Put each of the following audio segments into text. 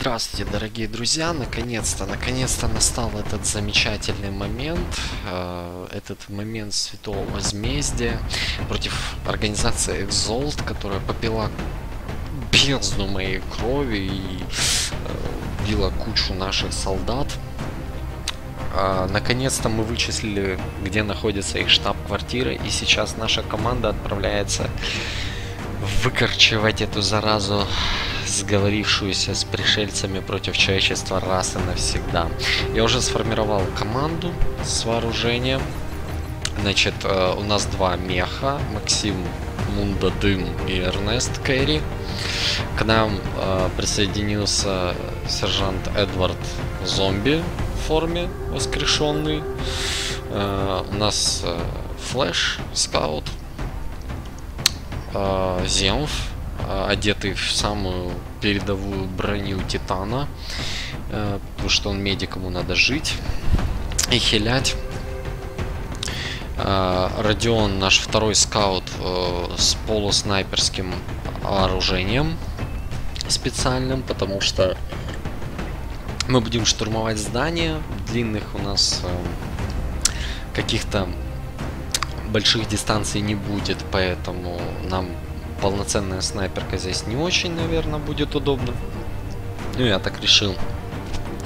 Здравствуйте, дорогие друзья! Наконец-то, наконец-то настал этот замечательный момент, э, этот момент святого возмездия против организации Exalt, которая попила бездну моей крови и э, убила кучу наших солдат. Э, наконец-то мы вычислили, где находится их штаб-квартира, и сейчас наша команда отправляется выкорчевать эту заразу сговорившуюся с пришельцами против человечества раз и навсегда. Я уже сформировал команду с вооружением. Значит, э, у нас два меха. Максим Мунда Дым и Эрнест Кэрри. К нам э, присоединился сержант Эдвард Зомби в форме воскрешенный. Э, у нас э, Флэш, Скаут, э, Земф, одетый в самую передовую броню Титана, э, потому что он медик, ему надо жить и хилять. Э, Родион, наш второй скаут э, с полуснайперским вооружением специальным, потому что мы будем штурмовать здания. Длинных у нас каких-то больших дистанций не будет, поэтому нам полноценная снайперка здесь не очень, наверное, будет удобно. Ну, я так решил.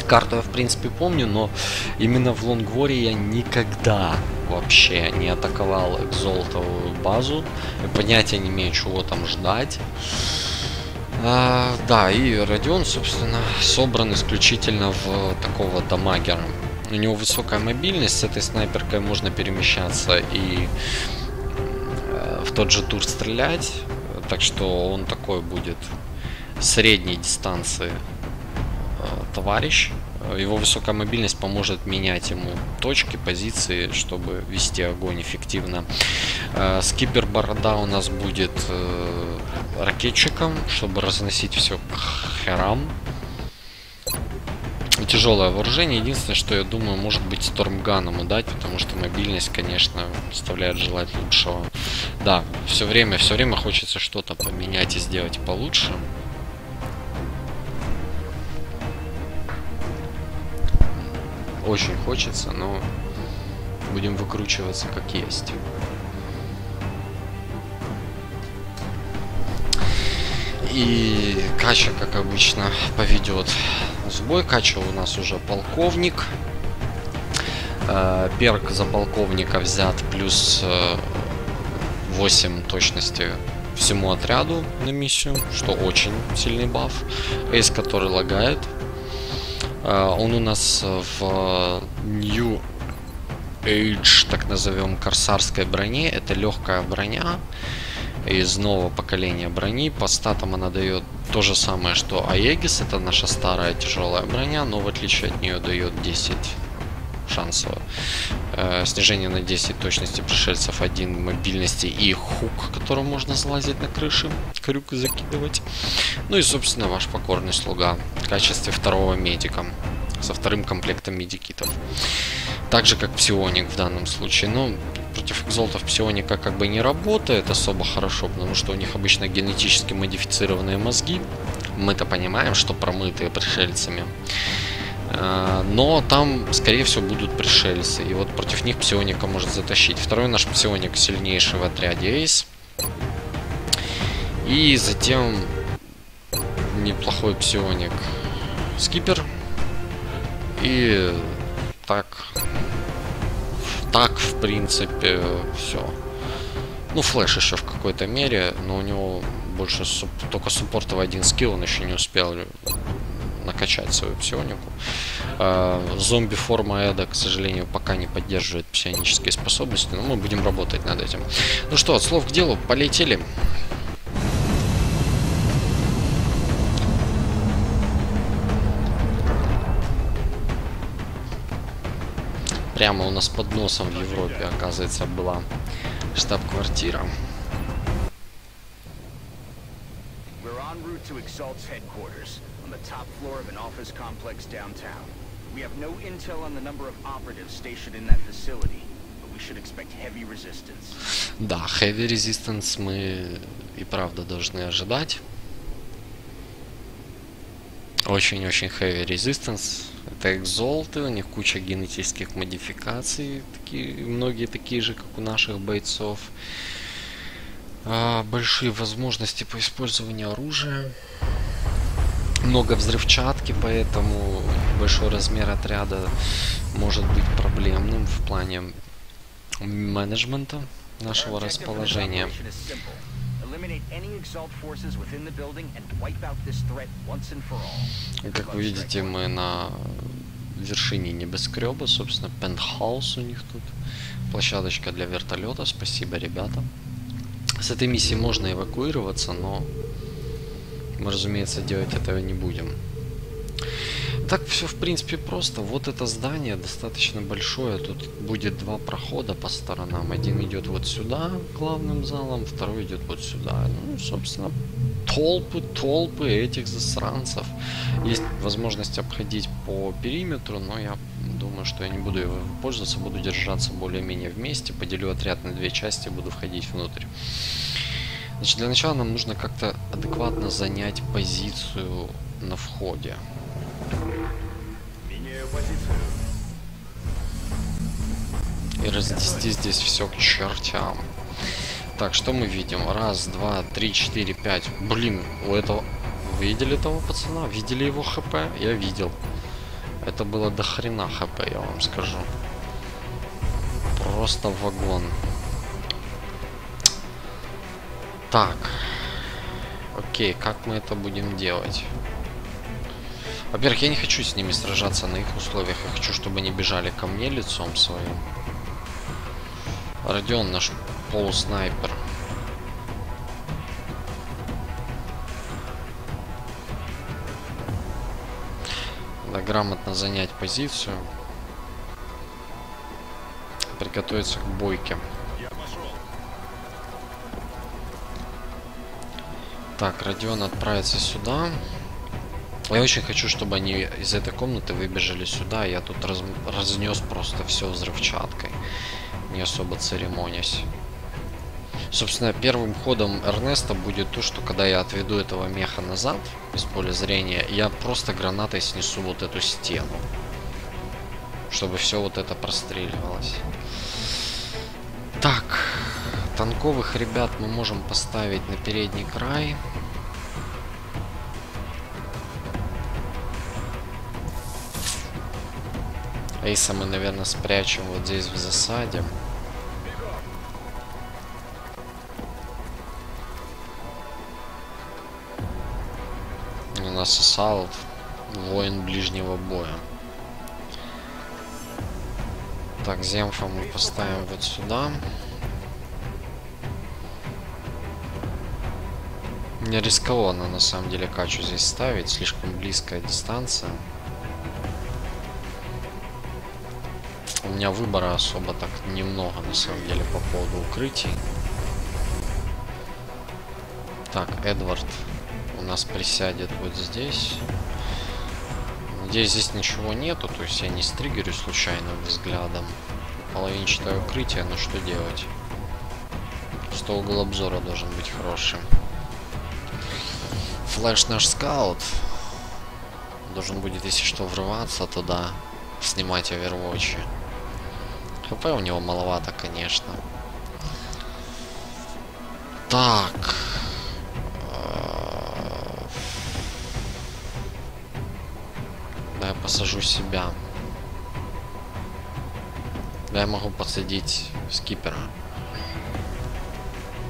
Карту я, в принципе, помню, но именно в Лонгворе я никогда вообще не атаковал экзолтовую базу. Я понятия не имею, чего там ждать. А, да, и Родион, собственно, собран исключительно в такого дамагера. У него высокая мобильность, с этой снайперкой можно перемещаться и э, в тот же тур стрелять. Так что он такой будет средней дистанции э, товарищ. Его высокая мобильность поможет менять ему точки, позиции, чтобы вести огонь эффективно. Э, скипер Борода у нас будет э, ракетчиком, чтобы разносить все к херам. Тяжелое вооружение. Единственное, что я думаю, может быть Стормганом дать, потому что мобильность, конечно, оставляет желать лучшего. Да, все время, все время хочется что-то поменять и сделать получше. Очень хочется, но будем выкручиваться как есть. И Кача, как обычно, поведет сбой. Кача у нас уже полковник. Э, перк за полковника взят плюс э, 8 точности всему отряду на миссию, что очень сильный баф. Эйс, который лагает. Uh, он у нас в New Age, так назовем, корсарской броне. Это легкая броня из нового поколения брони. По статам она дает то же самое, что Аегис. Это наша старая тяжелая броня, но в отличие от нее дает 10 шансово. Э, снижение на 10 точности пришельцев, 1 мобильности и хук, которым можно залазить на крыши, крюк закидывать. Ну и, собственно, ваш покорный слуга в качестве второго медика со вторым комплектом медикитов. Так же, как псионик в данном случае. Но против экзолтов псионика как бы не работает особо хорошо, потому что у них обычно генетически модифицированные мозги. Мы-то понимаем, что промытые пришельцами. Э, но там, скорее всего, будут пришельцы. И вот против них псионика может затащить. Второй наш псионик сильнейший в отряде Эйс. И затем неплохой псионик Скипер. И так... Так, в принципе, все. Ну, флеш еще в какой-то мере, но у него больше суп... только суппортовый один скилл, он еще не успел накачать свою псионику. А, зомби форма Эда, к сожалению, пока не поддерживает псионические способности, но мы будем работать над этим. Ну что, от слов к делу, полетели. Прямо у нас под носом в Европе, оказывается, была штаб-квартира. to Exalt's headquarters on the top floor of an office complex downtown. We have no intel on the number of operatives stationed in that facility, but we should expect heavy resistance. Да, heavy resistance мы и правда должны ожидать. Очень-очень heavy resistance. Это экзолты, у них куча генетических модификаций, такие, многие такие же, как у наших бойцов. А, большие возможности по использованию оружия. Много взрывчатки, поэтому большой размер отряда может быть проблемным в плане менеджмента нашего расположения. Как вы видите, мы на вершине небоскреба, собственно, пентхаус у них тут. Площадочка для вертолета. Спасибо, ребята. С этой миссии можно эвакуироваться, но мы, разумеется, делать этого не будем. Так все в принципе просто. Вот это здание достаточно большое. Тут будет два прохода по сторонам. Один идет вот сюда, главным залом, второй идет вот сюда. Ну, собственно, толпы, толпы этих засранцев. Есть возможность обходить по периметру, но я думаю, что я не буду его пользоваться, буду держаться более-менее вместе, поделю отряд на две части, буду входить внутрь. Значит, для начала нам нужно как-то адекватно занять позицию на входе. И разнести здесь все к чертям. Так, что мы видим? Раз, два, три, четыре, пять. Блин, у этого... Видели того пацана? Видели его хп? Я видел. Это было до хрена хп, я вам скажу. Просто вагон. Так. Окей, как мы это будем делать? Во-первых, я не хочу с ними сражаться на их условиях. Я хочу, чтобы они бежали ко мне лицом своим. Родион наш полуснайпер. Надо грамотно занять позицию. Приготовиться к бойке. Так, Родион отправится сюда. Я очень хочу, чтобы они из этой комнаты выбежали сюда. Я тут раз, разнес просто все взрывчаткой. Не особо церемонясь. Собственно, первым ходом Эрнеста будет то, что когда я отведу этого меха назад из поля зрения, я просто гранатой снесу вот эту стену. Чтобы все вот это простреливалось. Так, танковых ребят мы можем поставить на передний край. Эйса мы, наверное, спрячем вот здесь в засаде. У нас ассалт, воин ближнего боя. Так, земфа мы поставим вот сюда. Не рискованно на самом деле качу здесь ставить, слишком близкая дистанция. Меня выбора особо так немного, на самом деле, по поводу укрытий. Так, Эдвард у нас присядет вот здесь. Надеюсь, здесь ничего нету, то есть я не стригерю случайным взглядом. Половинчатое укрытие, ну что делать? Что угол обзора должен быть хорошим. Флэш наш скаут. Должен будет, если что, врываться туда, снимать овервотчи. ХП у него маловато, конечно. Так. Да, я посажу себя. Да, я могу посадить скипера.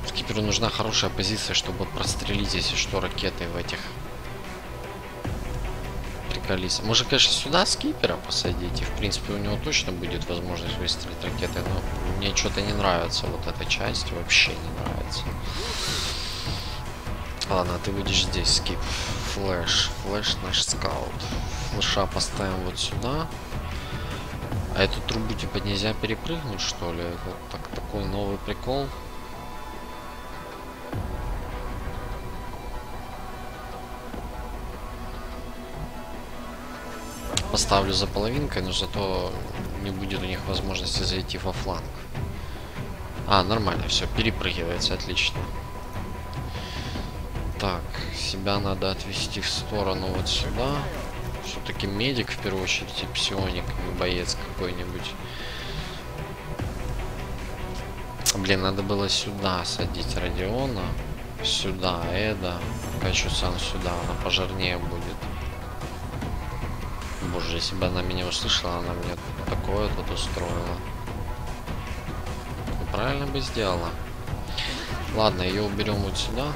Скиперу нужна хорошая позиция, чтобы прострелить, если что, ракетой в этих Калиса. Можно, конечно, сюда скипера посадить, и, в принципе, у него точно будет возможность выстрелить ракетой, но мне что-то не нравится вот эта часть, вообще не нравится. Ладно, ты будешь здесь, скип. Флэш. Флэш наш скаут. Флэша поставим вот сюда. А эту трубу, типа, нельзя перепрыгнуть, что ли? Это так, такой новый прикол. Поставлю за половинкой, но зато не будет у них возможности зайти во фланг. А, нормально, все, перепрыгивается, отлично. Так, себя надо отвести в сторону вот сюда. Все-таки медик в первую очередь и псионик, не боец какой-нибудь. Блин, надо было сюда садить Родиона. Сюда, Эда. Качу сам сюда, она пожирнее будет. Боже, если бы она меня услышала, она мне такое тут устроила. Ну, правильно бы сделала. Ладно, ее уберем вот сюда.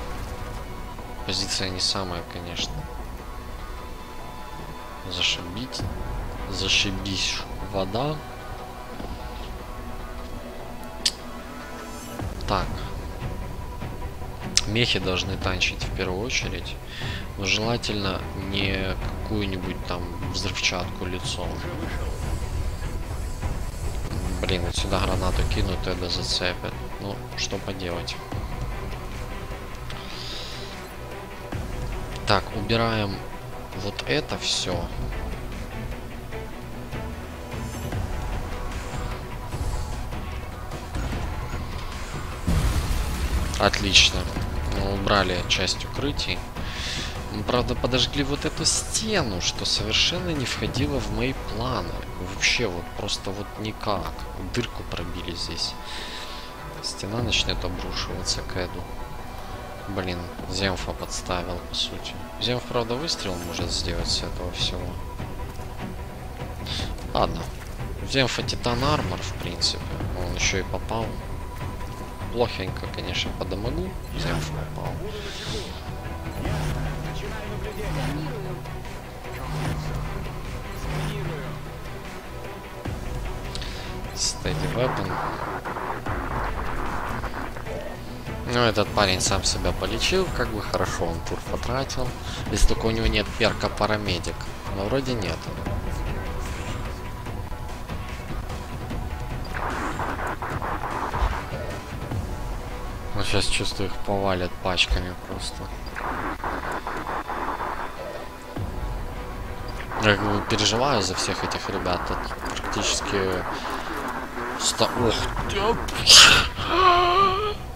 Позиция не самая, конечно. Зашибить. Зашибись. Вода. Так. Мехи должны танчить в первую очередь. Но желательно не какую-нибудь там взрывчатку лицом. Блин, вот сюда гранату кинут, это зацепят. Ну, что поделать. Так, убираем вот это все. Отлично. Мы убрали часть укрытий. Мы, правда, подожгли вот эту стену, что совершенно не входило в мои планы. Вообще, вот просто вот никак. Дырку пробили здесь. Стена начнет обрушиваться к Эду. Блин, Земфа подставил, по сути. Земф, правда, выстрел может сделать с этого всего. Ладно. Земфа Титан Армор, в принципе. Он еще и попал. Плохенько, конечно, по дамагу. Земф попал. Steady Weapon. Ну, этот парень сам себя полечил, как бы хорошо он тур потратил. Если только у него нет перка парамедик. Но вроде нет. Ну, сейчас чувствую, их повалят пачками просто. Я как бы переживаю за всех этих ребят. Тут практически... Ста... Ох,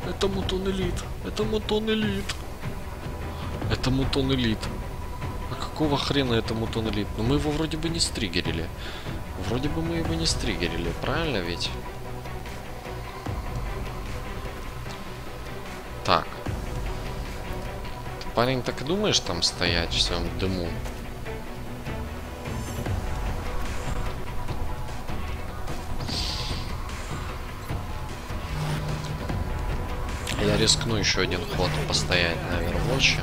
это Muton Elite. Это Muton Elite. Это Muton Elite. А какого хрена это Muton Elite? Ну мы его вроде бы не стригерили. Вроде бы мы его не стригерили, правильно ведь? Так. Ты, парень, так и думаешь там стоять в своем дыму? Рискну еще один ход постоять на Overwatch.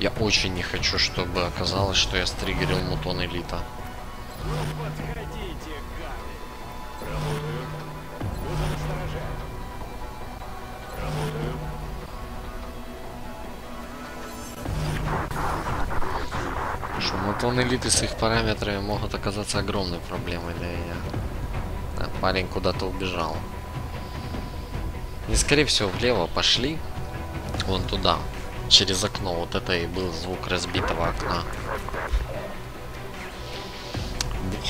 Я очень не хочу, чтобы оказалось, что я стригерил мутон элита. Что мутон элиты с их параметрами могут оказаться огромной проблемой для меня. Парень куда-то убежал. И скорее всего влево пошли. Вон туда. Через окно. Вот это и был звук разбитого окна.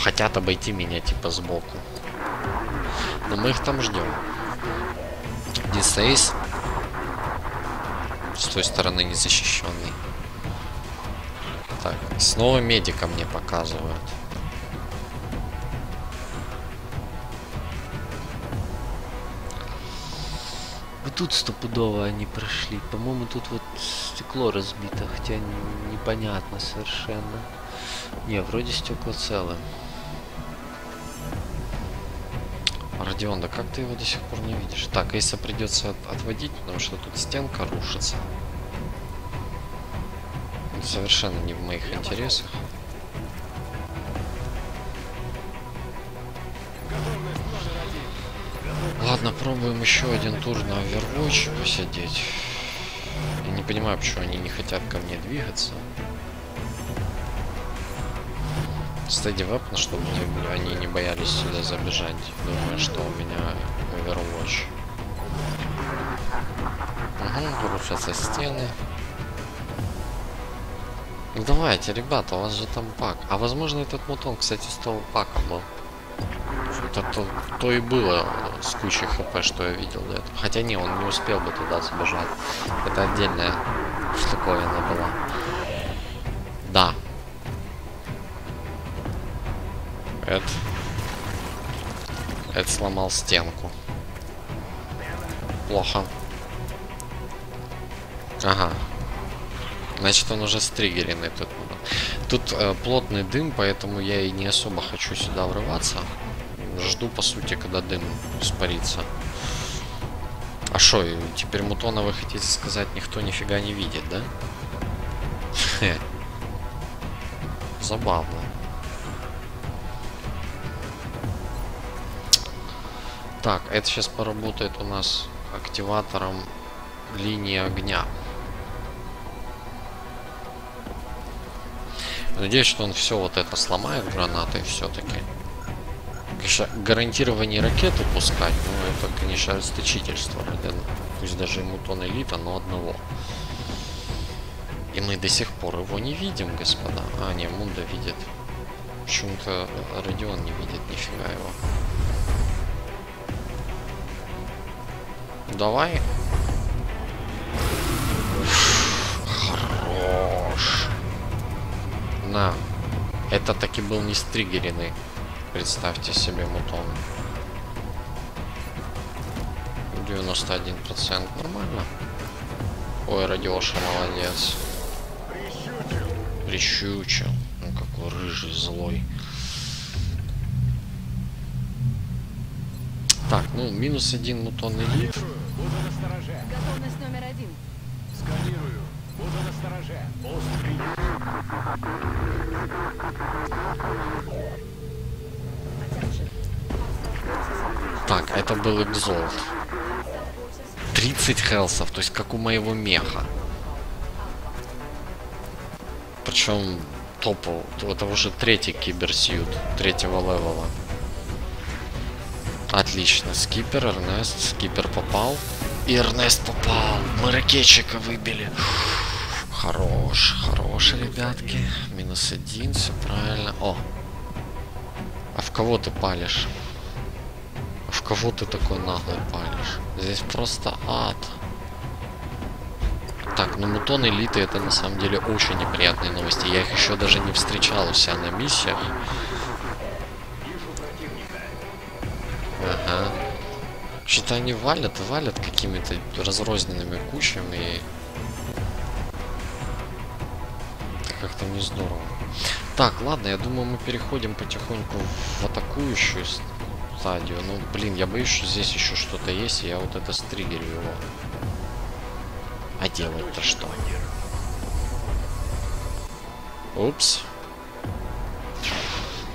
Хотят обойти меня типа сбоку. Но мы их там ждем. Дисейс. С той стороны незащищенный. Так, снова медика мне показывают. Тут стопудово они прошли. По-моему, тут вот стекло разбито, хотя непонятно совершенно. Не, вроде стекла целы. Родион, да как ты его до сих пор не видишь? Так, если придется от отводить, потому что тут стенка рушится. Совершенно не в моих интересах. Еще один тур на Overwatch посидеть. Я не понимаю, почему они не хотят ко мне двигаться. Стади вапна, чтобы они не боялись сюда забежать. Думаю, что у меня Overwatch. Угу, рушатся стены. Ну давайте, ребята, у вас же там пак. А возможно этот мутон, кстати, с того пака был. Это то, то и было с кучей хп, что я видел до этого. Хотя не, он не успел бы туда забежать. Это отдельная штуковина была. Да. Эд. Эд сломал стенку. Плохо. Ага. Значит, он уже стригеренный тут. Тут э, плотный дым, поэтому я и не особо хочу сюда врываться. Жду, по сути, когда дым испарится. А что, теперь мутона вы хотите сказать, никто нифига не видит, да? Забавно. Так, это сейчас поработает у нас активатором линии огня. Надеюсь, что он все вот это сломает гранатой все-таки. Конечно, гарантирование ракеты пускать, ну это, конечно, расточительство. Пусть даже ему тон элита, но одного. И мы до сих пор его не видим, господа. А, не, Мунда видит. Почему-то Родион не видит нифига его. Давай. Хорош. На. Это таки был не стригеренный. Представьте себе мутон. 91% нормально. Ой, Радиоша молодец. Прищучил. Ну какой рыжий, злой. Так, ну минус один мутон элит. Готовность номер один. Сканирую. Буду на Так, это был экзолт. 30 хелсов, то есть как у моего меха. Причем топу, это уже третий киберсьют, третьего левела. Отлично, скипер, Эрнест, скипер попал. И Эрнест попал. Мы ракетчика выбили. Хорош, хорош, ребятки. Минус один, все правильно. О! А в кого ты палишь? Кого ты такой наглый палишь? Здесь просто ад. Так, ну мутон элиты это на самом деле очень неприятные новости. Я их еще даже не встречал у себя на миссиях. Ага. Что-то они валят, валят какими-то разрозненными кучами. И... Как-то не здорово. Так, ладно, я думаю, мы переходим потихоньку в атакующую стадию. Ну, блин, я боюсь, что здесь еще что-то есть, и я вот это стригерю его. А делать-то что? Упс.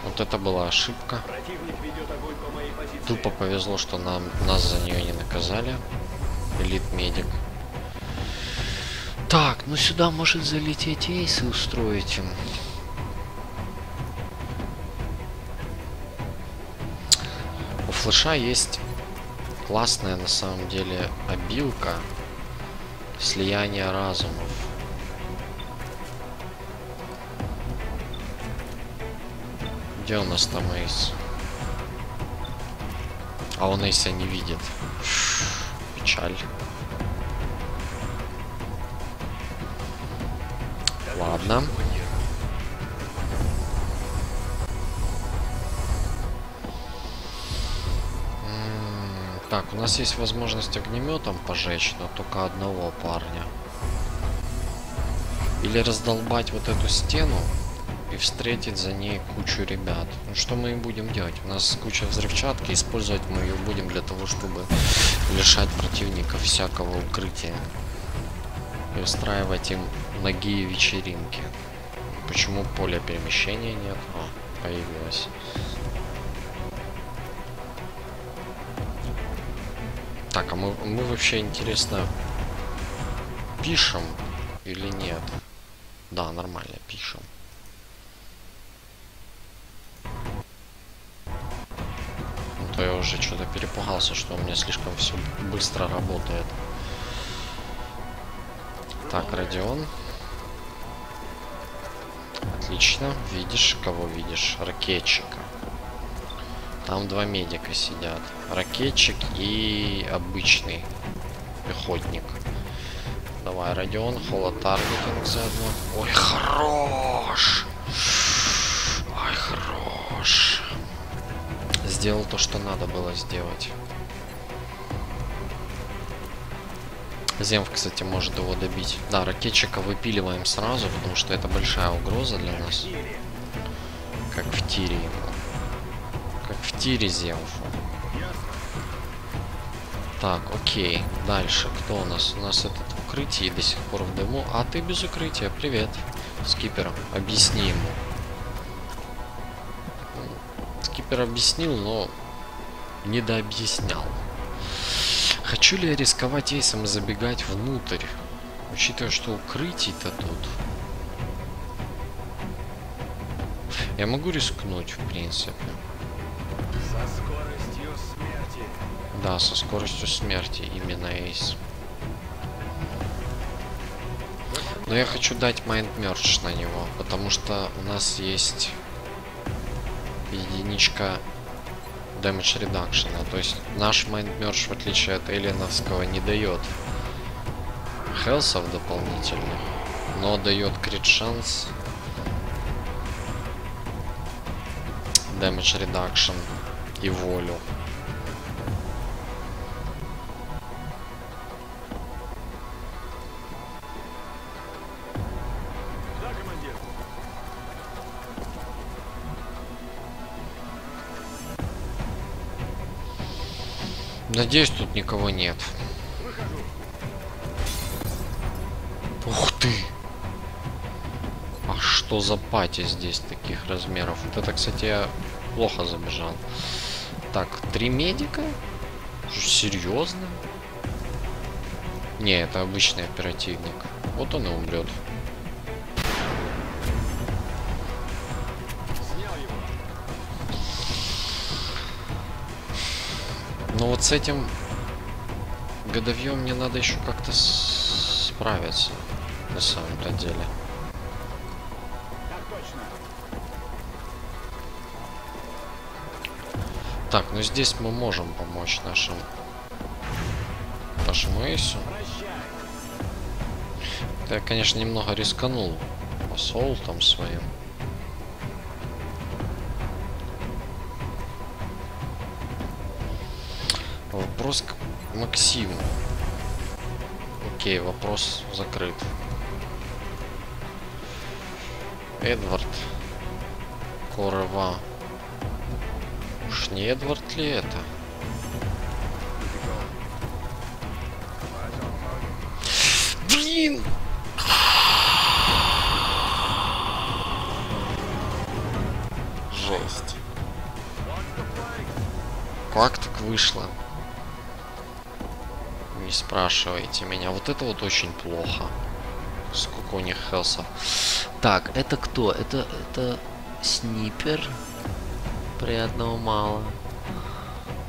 Вот это была ошибка. Тупо повезло, что нам, нас за нее не наказали. Элит медик. Так, ну сюда может залететь эйс и устроить им. флеша есть классная на самом деле обилка слияния разумов. Где у нас там эйс? А он эйса не видит. Печаль. Ладно. У нас есть возможность огнеметом пожечь, но только одного парня. Или раздолбать вот эту стену и встретить за ней кучу ребят. Ну что мы и будем делать? У нас куча взрывчатки, использовать мы ее будем для того, чтобы лишать противников всякого укрытия. И устраивать им ноги и вечеринки. Почему поля перемещения нет? О, появилось. А мы, мы вообще, интересно, пишем или нет? Да, нормально, пишем. Ну, то я уже что-то перепугался, что у меня слишком все быстро работает. Так, Родион. Отлично. Видишь, кого видишь? Ракетчика. Там два медика сидят. Ракетчик и обычный пехотник. Давай, Родион, холод таргетинг заодно. Ой, хорош! Ой, хорош. Сделал то, что надо было сделать. Земф, кстати, может его добить. Да, ракетчика выпиливаем сразу, потому что это большая угроза для нас. Как в тире ему. Как в тире Земфу. Так, окей. Дальше. Кто у нас? У нас этот в укрытии до сих пор в дыму. А ты без укрытия. Привет. Скипер. Объясни ему. Скипер объяснил, но недообъяснял. Хочу ли я рисковать эйсом и забегать внутрь? Учитывая, что укрытий-то тут. Я могу рискнуть, в принципе. Да, со скоростью смерти именно эйс. Но я хочу дать Mind Merge на него, потому что у нас есть единичка Damage Reduction. То есть наш Mind Merge, в отличие от эллиновского, не дает хелсов дополнительных, но дает крит шанс, Damage Reduction и волю. Надеюсь, тут никого нет. Ух ты! А что за пати здесь таких размеров? Вот это, кстати, я плохо забежал. Так, три медика? Серьезно? Не, это обычный оперативник. Вот он и умрет. Но вот с этим годовьем мне надо еще как-то справиться. На самом-то деле. Так ну здесь мы можем помочь нашим нашему эйсу. Я, конечно, немного рисканул там своим. Максиму. Окей, вопрос закрыт. Эдвард. Корова. Уж не Эдвард ли это? Спрашивайте меня. Вот это вот очень плохо. Сколько у них хелсов. Так, это кто? Это, это снипер. Приятного мало.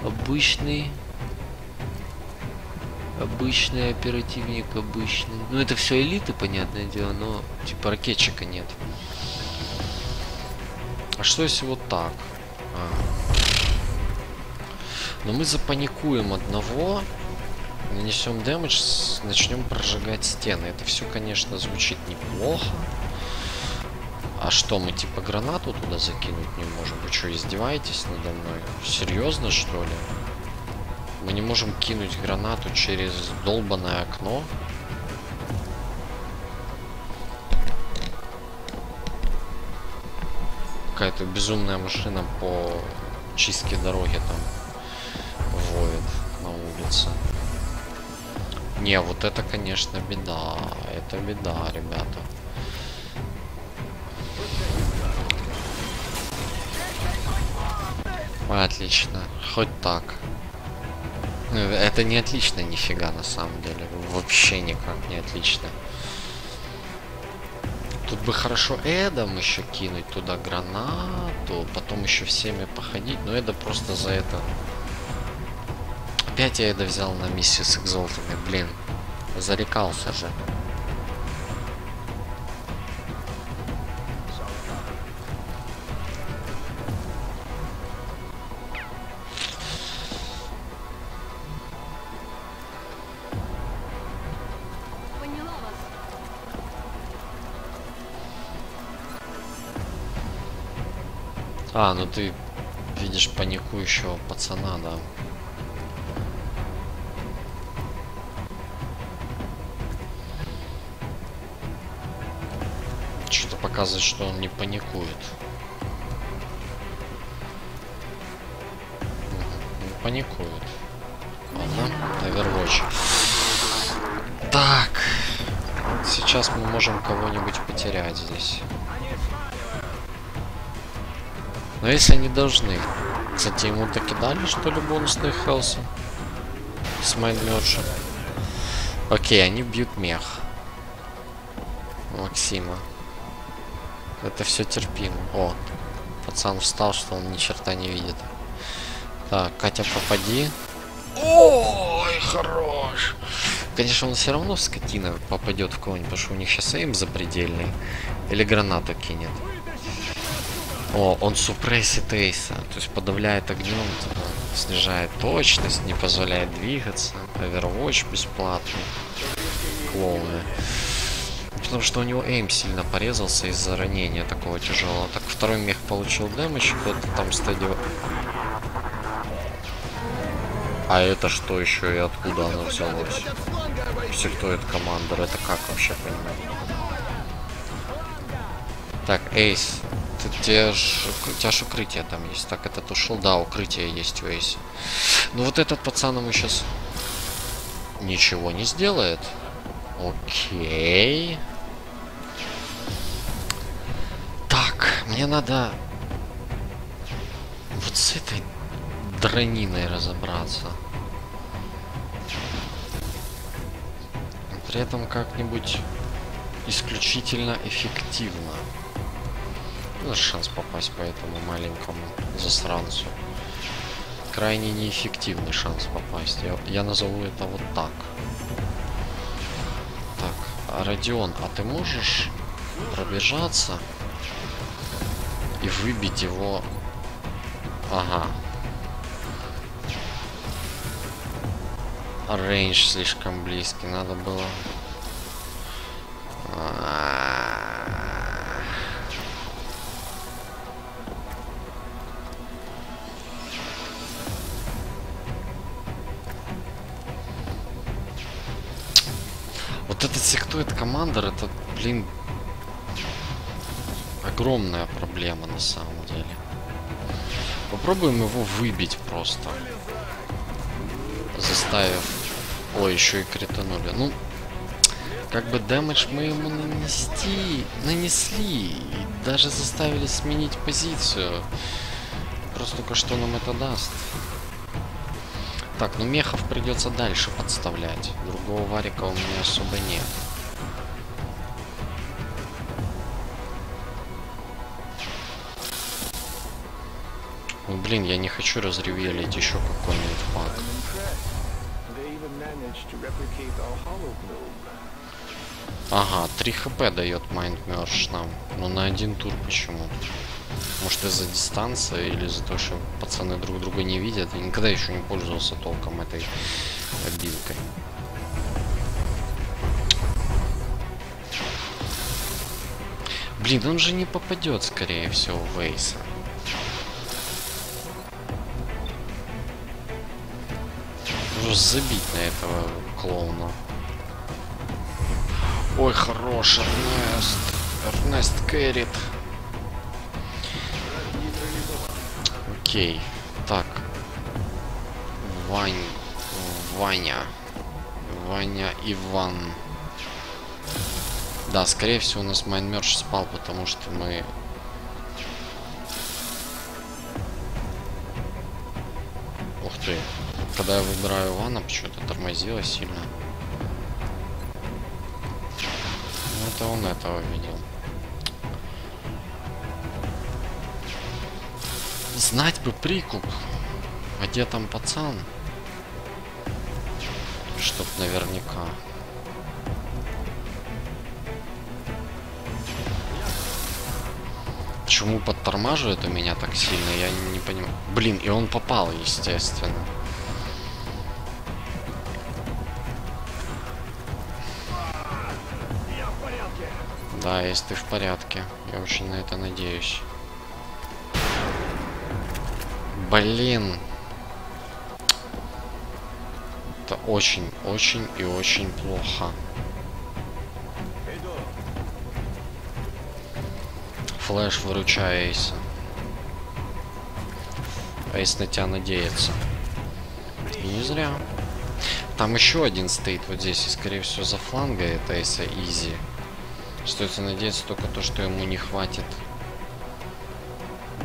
Обычный. Обычный оперативник, обычный. Ну, это все элиты, понятное дело, но типа ракетчика нет. А что если вот так? А. Но мы запаникуем одного, нанесем дэмэдж, начнем прожигать стены. Это все, конечно, звучит неплохо. А что, мы типа гранату туда закинуть не можем? Вы что, издеваетесь надо мной? Серьезно, что ли? Мы не можем кинуть гранату через долбанное окно? Какая-то безумная машина по чистке дороги там Не, вот это, конечно, беда. Это беда, ребята. Отлично. Хоть так. Это не отлично нифига на самом деле. Вообще никак не отлично. Тут бы хорошо Эдом еще кинуть туда гранату, потом еще всеми походить, но Эда просто за это... Опять я это взял на миссию с экзолтами, блин. Зарекался же. А, ну ты видишь паникующего пацана, да. Показывает, что он не паникует. Не паникует. Ладно, Overwatch. Так. Сейчас мы можем кого-нибудь потерять здесь. Но если они должны. Кстати, ему таки дали, что ли, бонусные хелсы? С майнмерджем. Окей, они бьют мех. Максима. Это все терпимо. О, пацан встал, что он ни черта не видит. Так, Катя, попади. Ой, хорош. Конечно, он все равно скотина попадет в кого-нибудь, потому что у них сейчас эйм запредельный. Или гранату кинет. О, он супрессит эйса, то есть подавляет огнем, типа, снижает точность, не позволяет двигаться. Overwatch бесплатный. Клоуны. Потому что у него эйм сильно порезался из-за ранения такого тяжелого. Так второй мех получил дэмэдж, кто-то там стадио... А это что еще и откуда оно взялось? Если кто это командор, это как вообще понимать? Так, Эйс, ты, тебе ж, у тебя ж укрытие там есть. Так, этот ушел, да, укрытие есть у Эйса. Ну вот этот пацан ему сейчас ничего не сделает. Окей. Мне надо вот с этой дрониной разобраться. При этом как-нибудь исключительно эффективно. Ну, шанс попасть по этому маленькому засранцу. Крайне неэффективный шанс попасть. Я, я назову это вот так. Так, Родион, а ты можешь пробежаться и выбить его... Ага. Рейндж слишком близкий, надо было... Вот этот сектоид командор, это, блин, огромная проблема на самом деле. Попробуем его выбить просто. Заставив... Ой, еще и кританули. Ну, как бы дэмэдж мы ему нанести, нанесли. И даже заставили сменить позицию. Просто только что нам это даст. Так, ну мехов придется дальше подставлять. Другого варика у меня особо нет. Блин, я не хочу разревелить еще какой-нибудь пак. Ага, 3 хп дает Mind Merge нам. Но на один тур почему? Может из-за дистанции или из-за того, что пацаны друг друга не видят. Я никогда еще не пользовался толком этой обилкой. Блин, он же не попадет, скорее всего, в Эйса. Нужно забить на этого клоуна. Ой, хорош, Эрнест. Эрнест кэрит. Окей. Так. Вань. Ваня. Ваня Иван. Да, скорее всего у нас Майнмерш спал, потому что мы... Когда я выбираю Ивана, почему-то тормозило сильно. Ну, это он этого видел. Знать бы прикуп. А где там пацан? Чтоб наверняка. Почему подтормаживает у меня так сильно, я не понимаю. Блин, и он попал, естественно. Да, если ты в порядке. Я очень на это надеюсь. Блин. Это очень, очень и очень плохо. Флэш, выручай Эйса. Эйс на тебя надеется. И не зря. Там еще один стоит вот здесь, и скорее всего за фланга это Эйса Изи. Стоит надеяться только то, что ему не хватит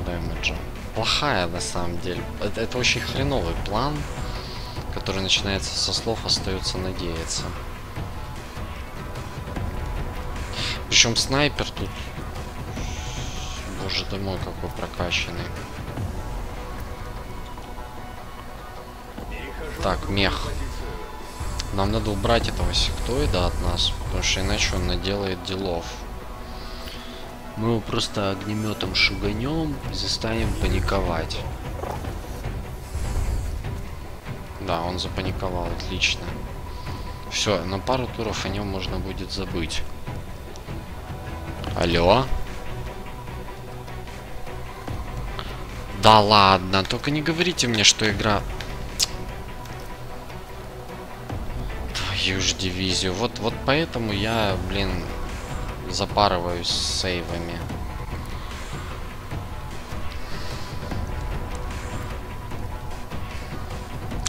дэмэджа. Плохая на самом деле. Это, это очень хреновый план, который начинается со слов остается надеяться. Причем снайпер тут Боже ты мой, какой прокачанный. Так, мех. Нам надо убрать этого сектоида от нас, потому что иначе он наделает делов. Мы его просто огнеметом шуганем и заставим паниковать. Да, он запаниковал, отлично. Все, на пару туров о нем можно будет забыть. Алло? Да ладно, только не говорите мне, что игра... Твою ж дивизию. Вот, вот поэтому я, блин, запарываюсь сейвами.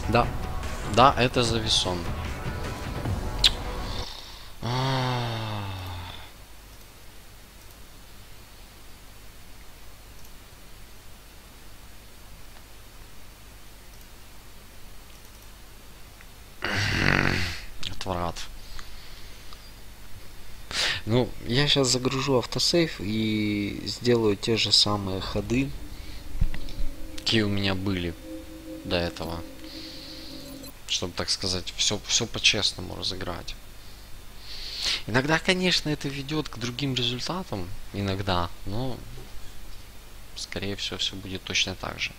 Да. Да, это зависон. Отврат. Ну, я сейчас загружу автосейв и сделаю те же самые ходы, какие у меня были до этого. Чтобы, так сказать, все, все по-честному разыграть. Иногда, конечно, это ведет к другим результатам. Иногда, но скорее всего, все будет точно так же.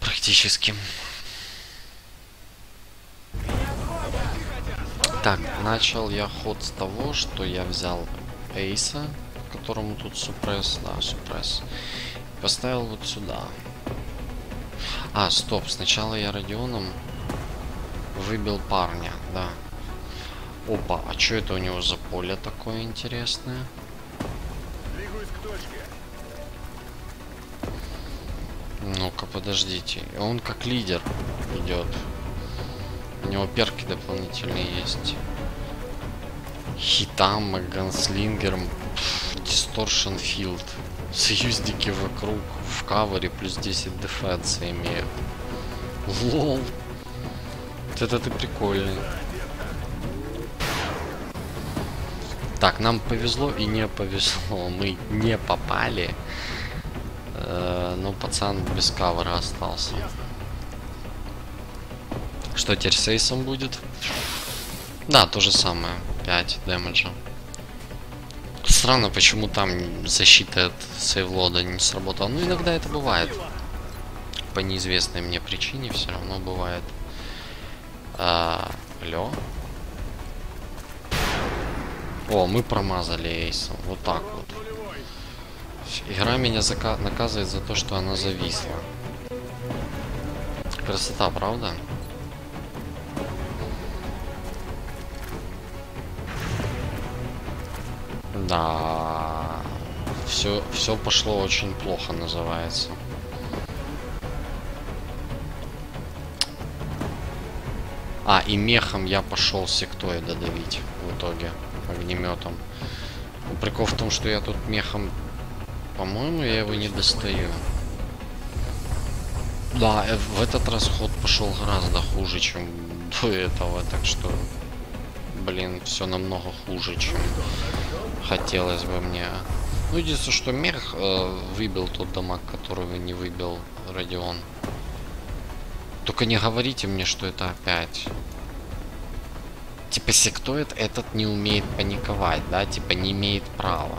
Практически. Так, начал я ход с того, что я взял Эйса, которому тут супресс, да, супресс. Поставил вот сюда. А, стоп, сначала я Родионом выбил парня, да. Опа, а что это у него за поле такое интересное? Ну-ка, подождите. Он как лидер идет. У него перки дополнительные есть. Хитам, Ганслингер, Distortion Field. Союзники вокруг в кавере плюс 10 дефенса имеют. Лол. Вот это ты прикольный. Так, нам повезло и не повезло. Мы не попали. Э, но пацан без кавера остался. Что теперь с будет? Да, то же самое. 5 дэмэджа. Странно, почему там защита от сейвлода не сработала. Ну, иногда это бывает. По неизвестной мне причине все равно бывает. А, алло? О, мы промазали эйсом. Вот так вот. Игра меня наказывает за то, что она зависла. Красота, правда? Да. Все, все пошло очень плохо, называется. А, и мехом я пошел сектоида давить в итоге. Огнеметом. Но прикол в том, что я тут мехом... По-моему, я его не достаю. Да, э, в этот раз ход пошел гораздо хуже, чем до этого, так что... Блин, все намного хуже, чем хотелось бы мне. Ну, единственное, что мех э, выбил тот дамаг, которого не выбил Родион. Только не говорите мне, что это опять. Типа сектоид этот не умеет паниковать, да? Типа не имеет права.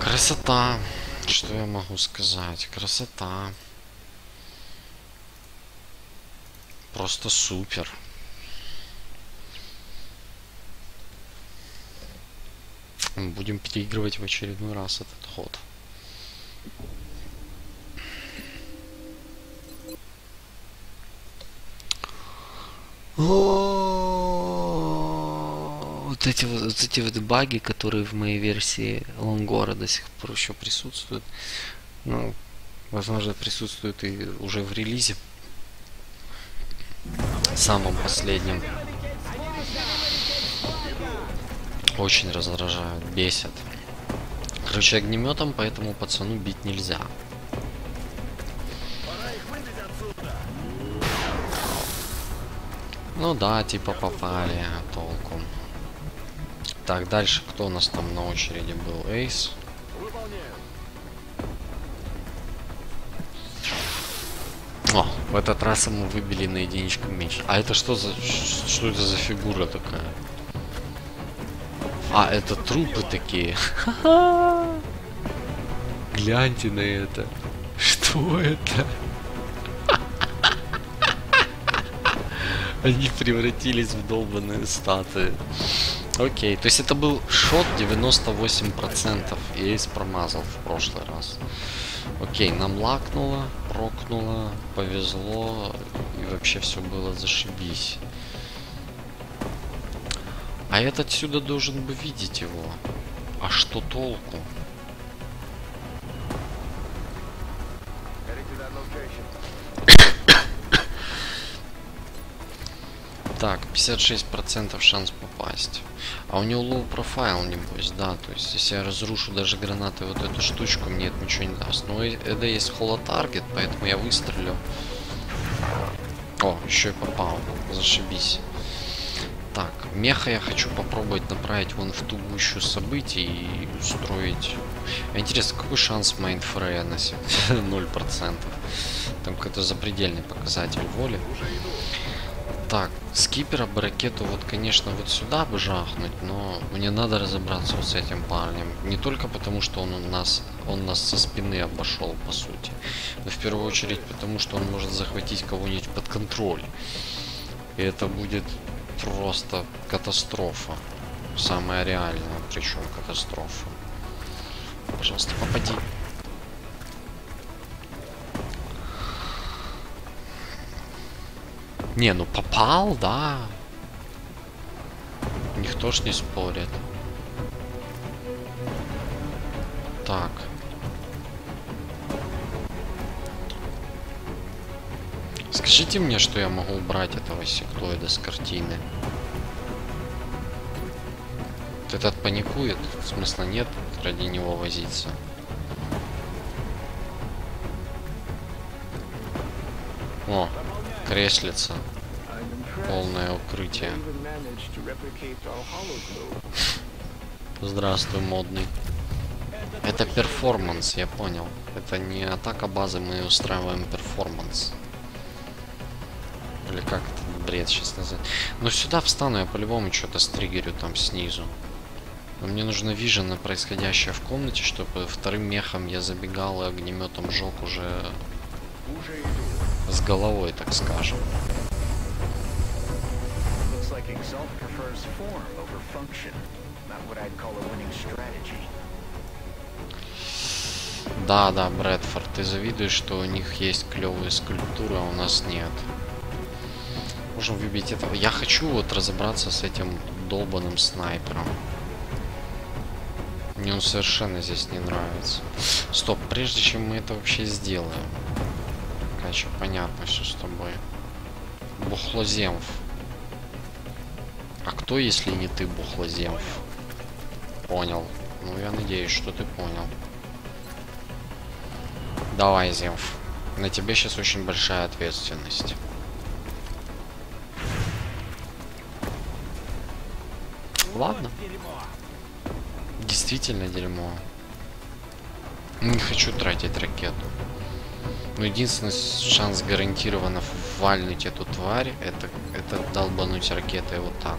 Красота. Что я могу сказать? Красота. Просто супер. Будем переигрывать в очередной раз этот ход. Вот эти вот эти вот баги, которые в моей версии Лонгора до сих пор еще присутствуют. Ну, возможно, присутствуют и уже в релизе. Самом последнем. Очень раздражают, бесят. Короче, огнеметом по этому пацану бить нельзя. Ну да, типа попали, а толку. Так, дальше кто у нас там на очереди был? Эйс. О, в этот раз ему выбили на единичку меньше. А это что за... Что это за фигура такая? А, это трупы такие. Гляньте на это. Что это? Они превратились в долбанные статуи. Окей, то есть это был шот 98%, и Эйс промазал в прошлый раз. Окей, нам лакнуло, прокнуло, повезло, и вообще все было зашибись. А этот отсюда должен бы видеть его. А что толку? Так, 56% шанс попасть. А у него low профайл, небось, да. То есть, если я разрушу даже гранатой вот эту штучку, мне это ничего не даст. Но это есть холотаргет, поэтому я выстрелю. О, еще и попал. Зашибись. Меха я хочу попробовать направить вон в ту гущу событий и устроить... Интересно, какой шанс Майндфрея на сек- 0%? Там какой-то запредельный показатель воли. Так, скипера бы ракету вот, конечно, вот сюда бы жахнуть, но мне надо разобраться вот с этим парнем. Не только потому, что он у нас, он нас со спины обошел, по сути, но в первую очередь потому, что он может захватить кого-нибудь под контроль. И это будет просто катастрофа. Самая реальная, причем катастрофа. Пожалуйста, попади. Не, ну попал, да. Никто ж не спорит. Так. Скажите мне, что я могу убрать этого сектоида с картины. Вот Этот паникует, смысла нет ради него возиться. О, креслица. Полное укрытие. Здравствуй, модный. Это перформанс, я понял. Это не атака базы, мы устраиваем перформанс. Или как этот бред сейчас назвать. Но сюда встану, я по-любому что-то стригерю там снизу. Но мне нужно вижен на происходящее в комнате, чтобы вторым мехом я забегал и огнеметом жег уже с головой, так скажем. Да, да, Брэдфорд, ты завидуешь, что у них есть клевые скульптуры, а у нас нет. Можем выбить этого. Я хочу вот разобраться с этим долбанным снайпером. Мне он совершенно здесь не нравится. Стоп, прежде чем мы это вообще сделаем. Кача, понятно все с тобой. Бухлоземф. А кто, если не ты, Бухлоземф? Понял. Ну, я надеюсь, что ты понял. Давай, Земф. На тебе сейчас очень большая ответственность. Ладно. Действительно дерьмо. Не хочу тратить ракету. Но единственный шанс гарантированно вальнуть эту тварь, это, это долбануть ракетой вот так.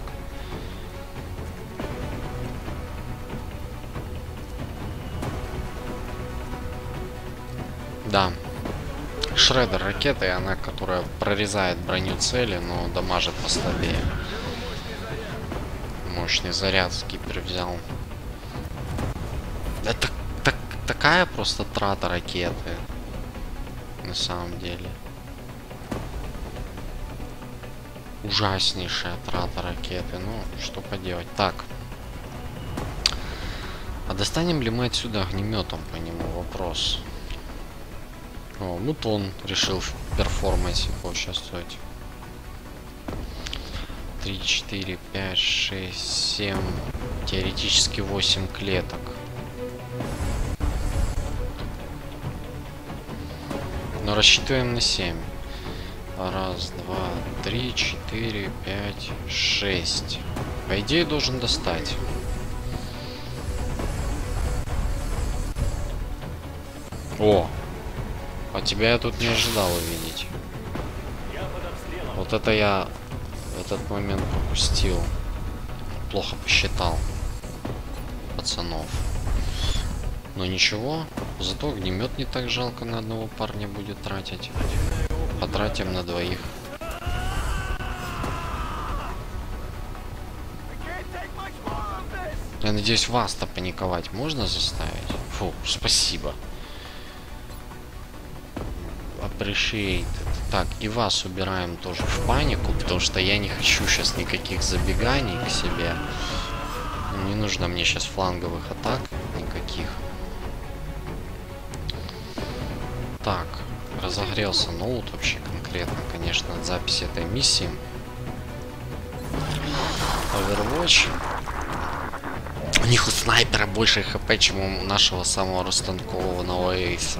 Да. Шредер ракета, и она, которая прорезает броню цели, но дамажит послабее. Мощный заряд скипер взял. Это так, такая просто трата ракеты. На самом деле. Ужаснейшая трата ракеты. Ну, что поделать. Так. А достанем ли мы отсюда огнеметом по нему? Вопрос. О, Мутон решил в перформансе поучаствовать. 3, 4, 5, 6, 7, теоретически 8 клеток. Но рассчитываем на 7. Раз, два, три, четыре, пять, шесть. По идее должен достать. О! А тебя я тут не ожидал увидеть. Вот это я этот момент пропустил. Плохо посчитал. Пацанов. Но ничего, зато огнемет не так жалко на одного парня будет тратить. Потратим на двоих. Я надеюсь, вас-то паниковать можно заставить? Фу, спасибо. Appreciate. Так, и вас убираем тоже в панику, потому что я не хочу сейчас никаких забеганий к себе. Не нужно мне сейчас фланговых атак никаких. Так, разогрелся ноут вообще конкретно, конечно, от записи этой миссии. Overwatch. У них у снайпера больше хп, чем у нашего самого растанкованного эйса.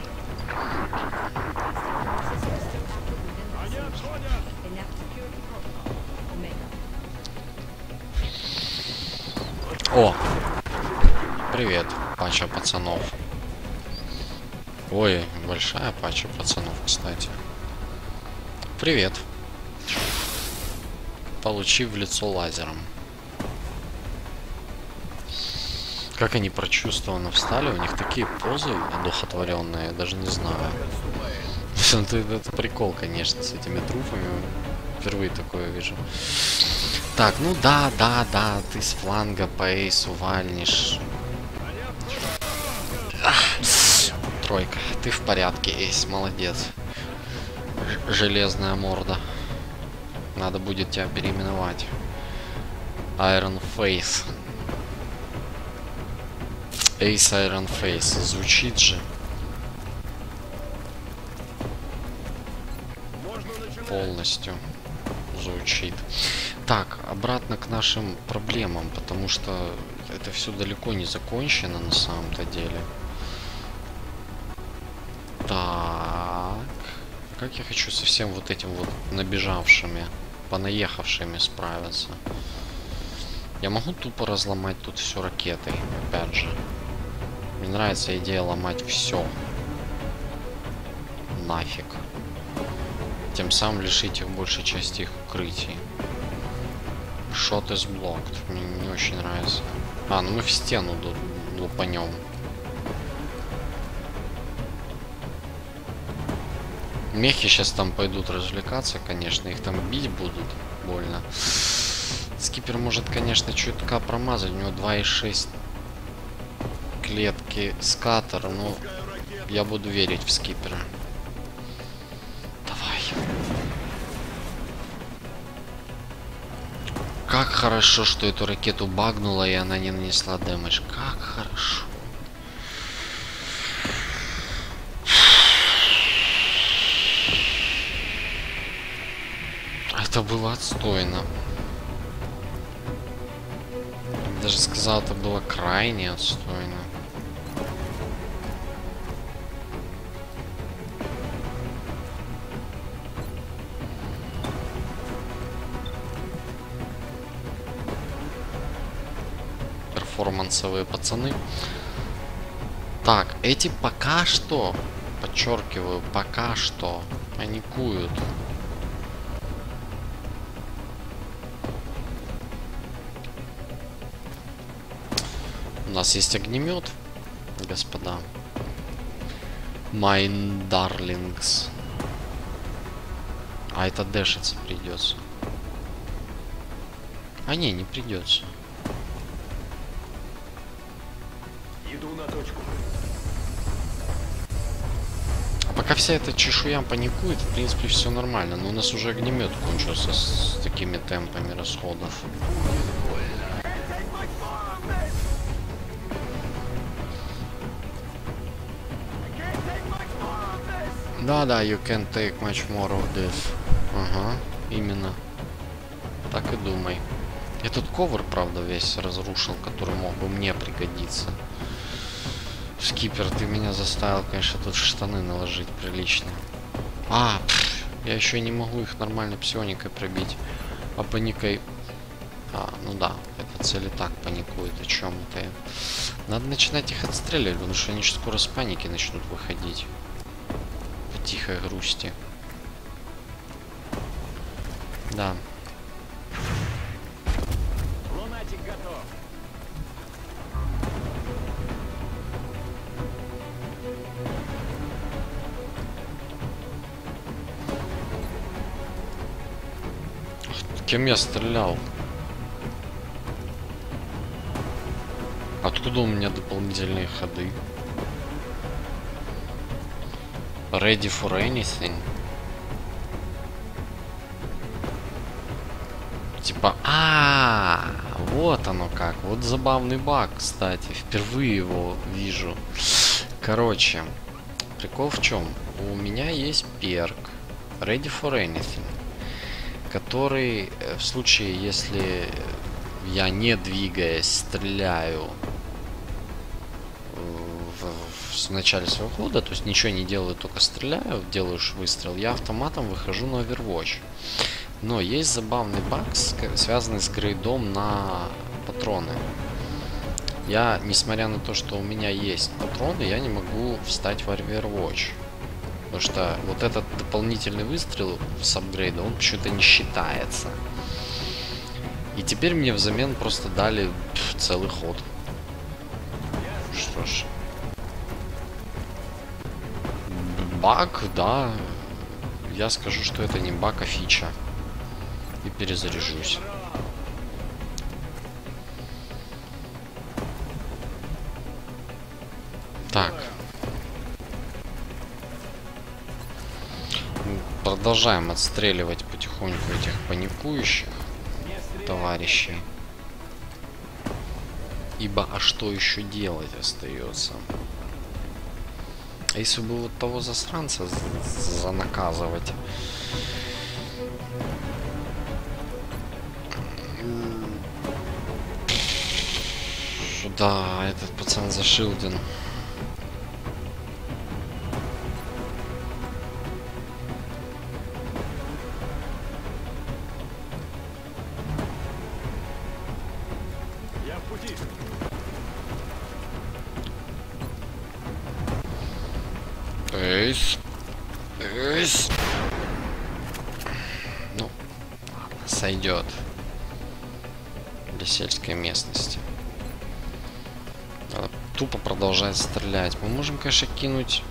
Пацанов. Ой, большая пача пацанов, кстати. Привет. Получи в лицо лазером. Как они прочувствованно встали, у них такие позы одухотворенные, я даже не знаю. Это, это прикол, конечно, с этими труфами. Впервые такое вижу. Так, ну да, да, да, ты с фланга по эйсу вальнешь. Тройка, ты в порядке, эйс, молодец. Железная морда. Надо будет тебя переименовать. Iron Face. Эйс Iron Face. Звучит же. Полностью звучит. Так, обратно к нашим проблемам, потому что это все далеко не закончено на самом-то деле. Как я хочу со всем вот этим вот набежавшими, понаехавшими справиться. Я могу тупо разломать тут все ракетой, опять же. Мне нравится идея ломать все. Нафиг. Тем самым лишить их большей части их укрытий. Shot is blocked. Мне не очень нравится. А, ну мы в стену лупанем. Мехи сейчас там пойдут развлекаться, конечно, их там бить будут больно. Скипер может, конечно, чутка промазать, у него 2,6 клетки скатер, но я буду верить в скипера. Давай. Как хорошо, что эту ракету багнула и она не нанесла дэмэдж. Как хорошо. Это было отстойно. Даже сказал, это было крайне отстойно. перформансовые пацаны. Так, эти пока что, подчеркиваю, пока что паникуют. Нас есть огнемет, господа. Mine Darlings. А это дэшиться придется. А не, не придется. Иду на точку. А пока вся эта чешуя паникует, в принципе, все нормально. Но у нас уже огнемет кончился с такими темпами расходов. Да, да, you can take much more of this. Ага, именно. Так и думай. Этот ковер, правда, весь разрушил, который мог бы мне пригодиться. Скипер, ты меня заставил, конечно, тут штаны наложить прилично. А, пф, я еще не могу их нормально псионикой пробить. А паникой... А, ну да, эта цель и так паникует, о чем это я. Надо начинать их отстреливать, потому что они скоро с паники начнут выходить. Тихой грусти. Да. Лунатик готов. Кем я стрелял? Откуда у меня дополнительные ходы? Ready for anything? Типа, а, вот оно как. Вот забавный баг, кстати. Впервые его вижу. Короче, прикол в чем? У меня есть перк Ready for anything который э, в случае, если я не двигаясь стреляю в, начале своего хода, то есть ничего не делаю, только стреляю, делаешь выстрел, я автоматом выхожу на Overwatch. Но есть забавный баг, связанный с грейдом на патроны. Я, несмотря на то, что у меня есть патроны, я не могу встать в Overwatch. Потому что вот этот дополнительный выстрел с апгрейда, он почему-то не считается. И теперь мне взамен просто дали пф, целый ход. Что ж. Баг, да. Я скажу, что это не баг, а фича. И перезаряжусь. Так. Продолжаем отстреливать потихоньку этих паникующих товарищей. Ибо а что еще делать остается? А если бы вот того засранца занаказывать? Да, этот пацан зашилден. Стрелять. Мы можем, конечно, кинуть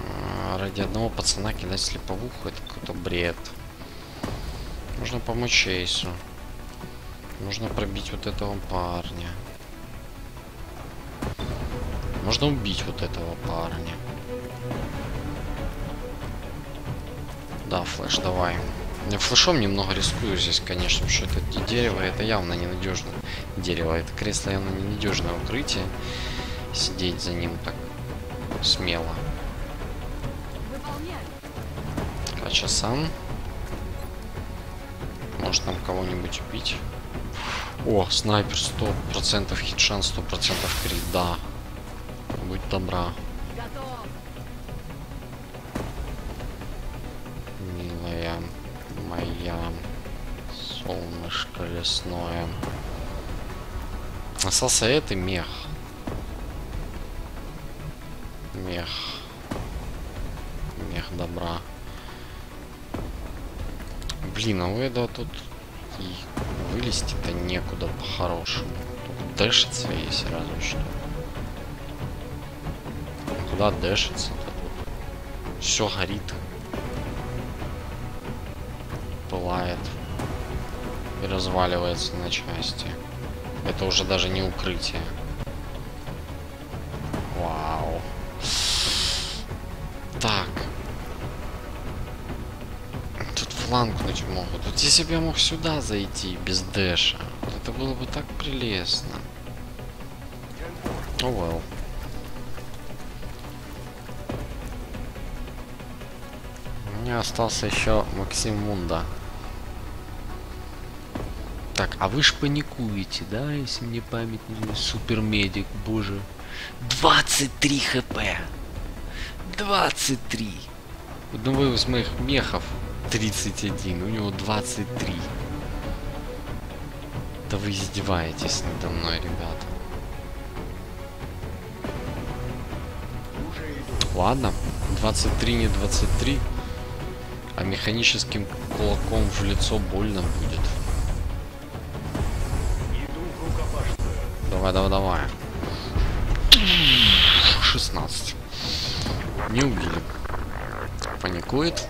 а, ради одного пацана кидать слеповуху. Это какой-то бред. Нужно помочь Эйсу. Нужно пробить вот этого парня. Можно убить вот этого парня. Да, флеш, давай. Я флешом немного рискую здесь, конечно, потому что это де- дерево, это явно ненадежно. Дерево, это кресло явно ненадежное укрытие. Сидеть за ним так смело. Выполняю. Качасан. Может там кого-нибудь убить? О, снайпер 100% хитшанс, 100% крит, да. Будь добра, милая моя солнышко лесное. Остался это. Мех. Блин, а у этого тут и вылезти-то некуда по-хорошему. Только дэшиться есть разве что. Куда дэшиться-то тут? Все горит. Пылает. И разваливается на части. Это уже даже не укрытие. Флангнуть могут. Вот если бы я мог сюда зайти без дэша, вот это было бы так прелестно. О, well. У меня остался еще Максим Мунда. Так, а вы ж паникуете, да, если мне память не изменяет? Супермедик, боже. 23 хп. 23. У одного из моих мехов 31, у него 23. Да вы издеваетесь надо мной, ребята. Ладно, 23 не 23, а механическим кулаком в лицо больно будет. Давай, давай, давай. 16. Не убили. Паникует.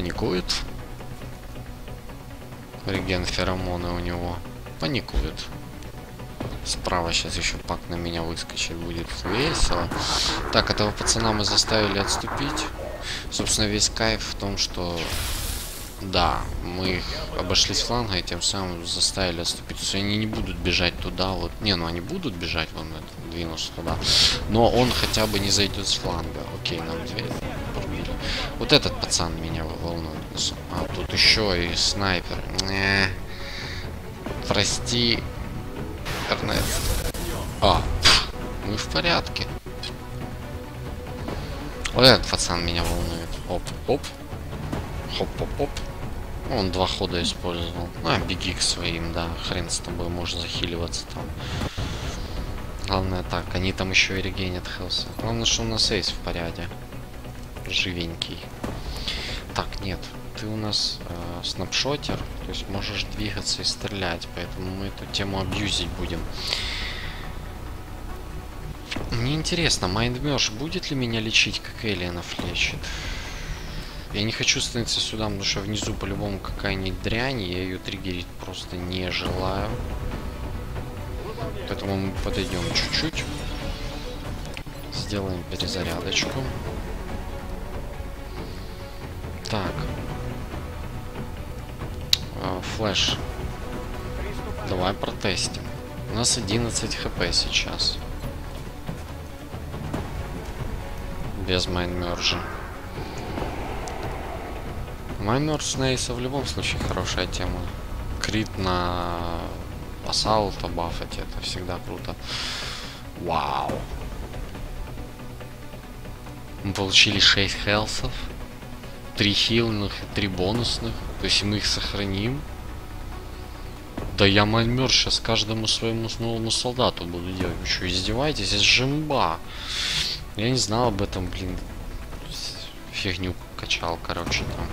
Паникует. Реген феромоны у него. Паникует. Справа сейчас еще пак на меня выскочит. Будет весело. Так, этого пацана мы заставили отступить. Собственно, весь кайф в том, что... Да, мы их обошли с фланга и тем самым заставили отступить. То есть они не будут бежать туда, вот. Не, ну они будут бежать, вон это, двинуться туда. Но он хотя бы не зайдет с фланга. Окей, нам дверь. Вот этот пацан меня волнует. А тут еще и снайпер. Не. Прости, Эрнест. А, мы в порядке. Вот этот пацан меня волнует. Оп, оп. Хоп-оп-оп. Он два хода использовал. А, беги к своим, да. Хрен с тобой, можно захиливаться там. Главное так, они там еще и регенят хелса. Главное, что у нас эйс в порядке. Живенький. Так, нет. Ты у нас э, снапшотер, то есть можешь двигаться и стрелять, поэтому мы эту тему абьюзить будем. Мне интересно, Merge будет ли меня лечить, как Элианов лечит? Я не хочу становиться сюда, потому что внизу по-любому какая-нибудь дрянь, я ее триггерить просто не желаю. Поэтому мы подойдем чуть-чуть. Сделаем перезарядочку. Так. А, Флэш. Давай протестим. У нас 11 хп сейчас. Без майнмержа. Майнерс Нейса в любом случае хорошая тема. Крит на Ассалта бафать, это всегда круто. Вау. Мы получили 6 хелсов, 3 хилных и 3 бонусных. То есть мы их сохраним. Да я маймер сейчас каждому своему новому солдату буду делать. Вы что, издеваетесь? Это жимба. Я не знал об этом, блин. Фигню качал, короче, там.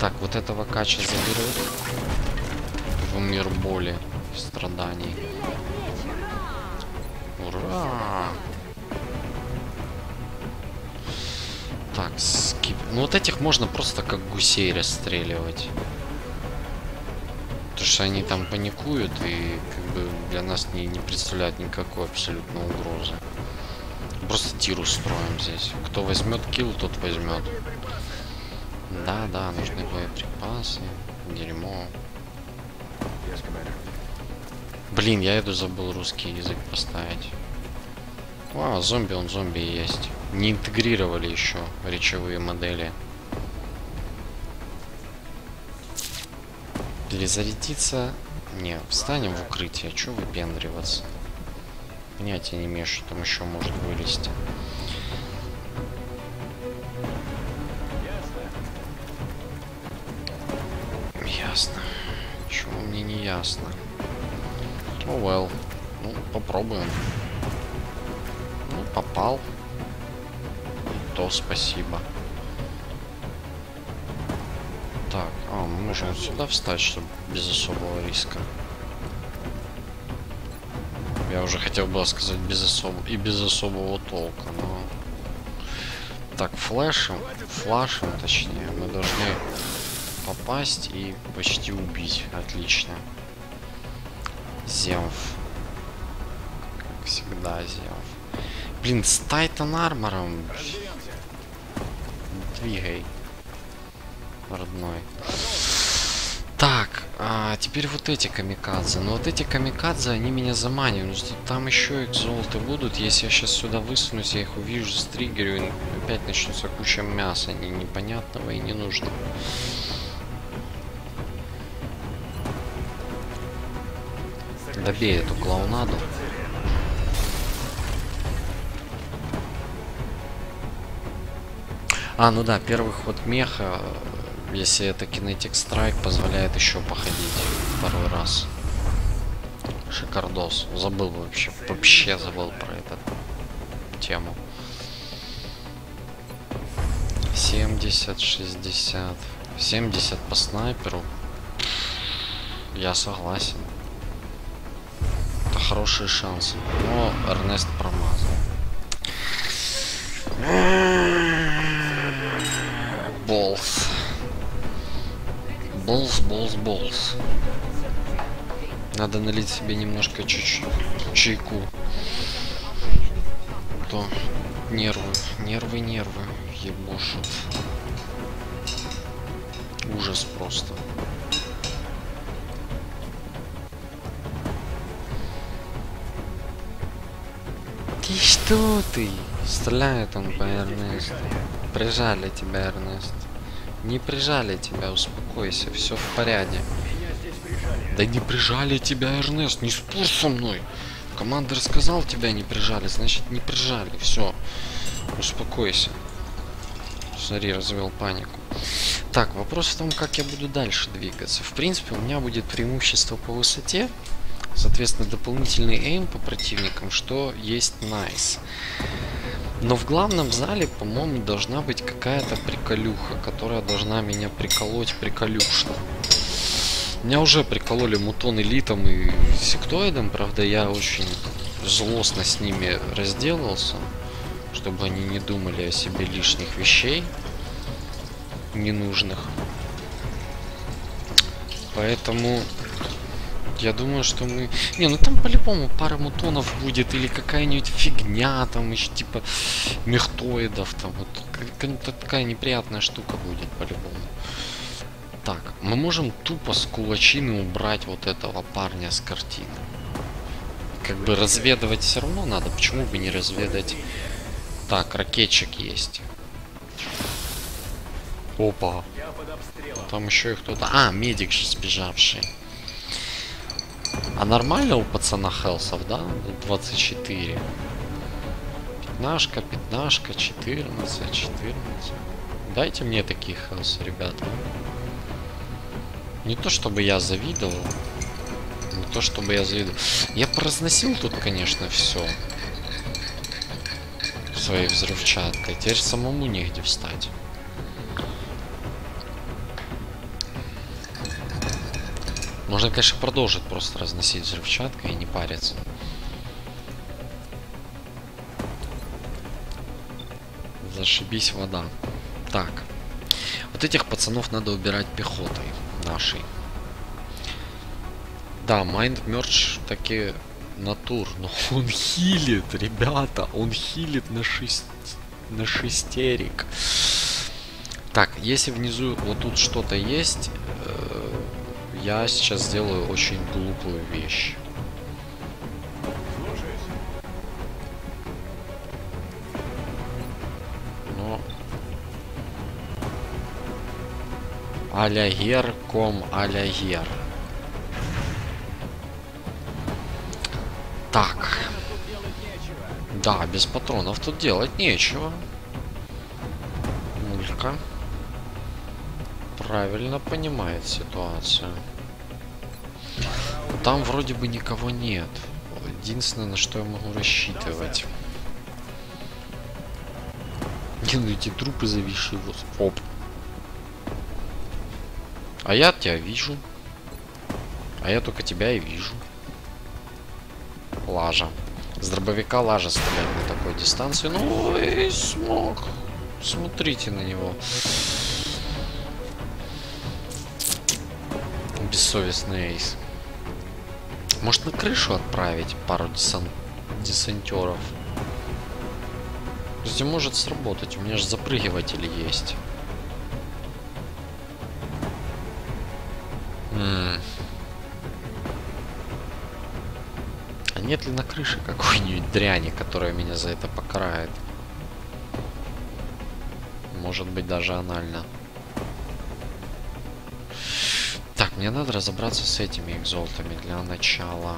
Так, вот этого кача заберут в мир боли, страданий. Ура! Так, скип. Ну вот этих можно просто как гусей расстреливать. Потому что они там паникуют и как бы для нас не, не представляют никакой абсолютно угрозы. Просто тир устроим здесь. Кто возьмет килл, тот возьмет. Да, да, нужны боеприпасы. Дерьмо. Блин, я иду забыл русский язык поставить. А, зомби, он зомби есть. Не интегрировали еще речевые модели. Перезарядиться? Не, встанем в укрытие. Че выпендриваться? Понятия не имею, что там еще может вылезти. Ясно. Чего мне не ясно? Oh well. Ну, попробуем. Ну, попал. То спасибо. Так, а, мы можем сюда встать, чтобы без особого риска. Я уже хотел было сказать без особого и без особого толка, но... Так, флешем, флашем, точнее, мы должны попасть и почти убить. Отлично. Земф. Как всегда, Земф. Блин, с Тайтан Армором. Двигай. родной. Так, а теперь вот эти камикадзе. Но вот эти камикадзе, они меня заманивают. Ну, Там еще экзолты будут. Если я сейчас сюда высунусь, я их увижу, стригерю, и опять начнется куча мяса не- непонятного и ненужного. Добей эту клоунаду. А, ну да, первый ход меха, если это Kinetic Strike, позволяет еще походить второй раз. Шикардос. Забыл вообще, вообще забыл про эту тему. 70, 60. 70 по снайперу. Я согласен. Это хорошие шансы. Но Эрнест промазал. Болс. Болс, болс, болс. Надо налить себе немножко чуть-чуть чайку. То нервы, нервы, нервы ебушат. Ужас просто. Ты что ты? Стреляет он по Эрнесту. Прижали тебя, Эрнест. Не прижали тебя, успокойся, все в порядке. Да не прижали тебя, Эрнест, не спорь со мной. Командир сказал, тебя не прижали, значит не прижали, все. Успокойся. Смотри, развел панику. Так, вопрос в том, как я буду дальше двигаться. В принципе, у меня будет преимущество по высоте. Соответственно, дополнительный эйм по противникам, что есть nice. Но в главном зале, по-моему, должна быть какая-то приколюха, которая должна меня приколоть приколюшно. Меня уже прикололи мутон элитом и сектоидом, правда, я очень злостно с ними разделался, чтобы они не думали о себе лишних вещей, ненужных. Поэтому я думаю, что мы... Не, ну там по-любому пара мутонов будет или какая-нибудь фигня, там еще типа мехтоидов, там вот какая-то такая неприятная штука будет по-любому. Так, мы можем тупо с кулачины убрать вот этого парня с картины. Как бы разведывать все равно надо, почему бы не разведать? Так, ракетчик есть. Опа. Там еще и кто-то... А, медик же сбежавший. А нормально у пацана хелсов, да? 24. Пятнашка, пятнашка, 14, 14. Дайте мне такие хелсы, ребята. Не то чтобы я завидовал. Не то чтобы я завидовал. Я поразносил тут, конечно, все. Своей взрывчаткой. Теперь самому негде встать. Можно, конечно, продолжить просто разносить взрывчаткой и не париться. Зашибись вода. Так. Вот этих пацанов надо убирать пехотой нашей. Да, Mind Merge таки натур, но он хилит, ребята, он хилит на шесть... на шестерик. Так, если внизу вот тут что-то есть, я сейчас сделаю очень глупую вещь. Но... Аля гер, ком аля гер. Так. Да, без патронов тут делать нечего. Мулька правильно понимает ситуацию. Там вроде бы никого нет. Единственное, на что я могу рассчитывать. Не, ну эти трупы зависшие вот. Оп. А я тебя вижу. А я только тебя и вижу. Лажа. С дробовика лажа стрелять на такой дистанции. Ну и смог. Смотрите на него. Бессовестный эйс. Может на крышу отправить пару десант... десантеров? Кстати, может сработать. У меня же запрыгиватели есть. М. А нет ли на крыше какой-нибудь дряни, которая меня за это покарает? Может быть, даже анально. Мне надо разобраться с этими экзолтами для начала.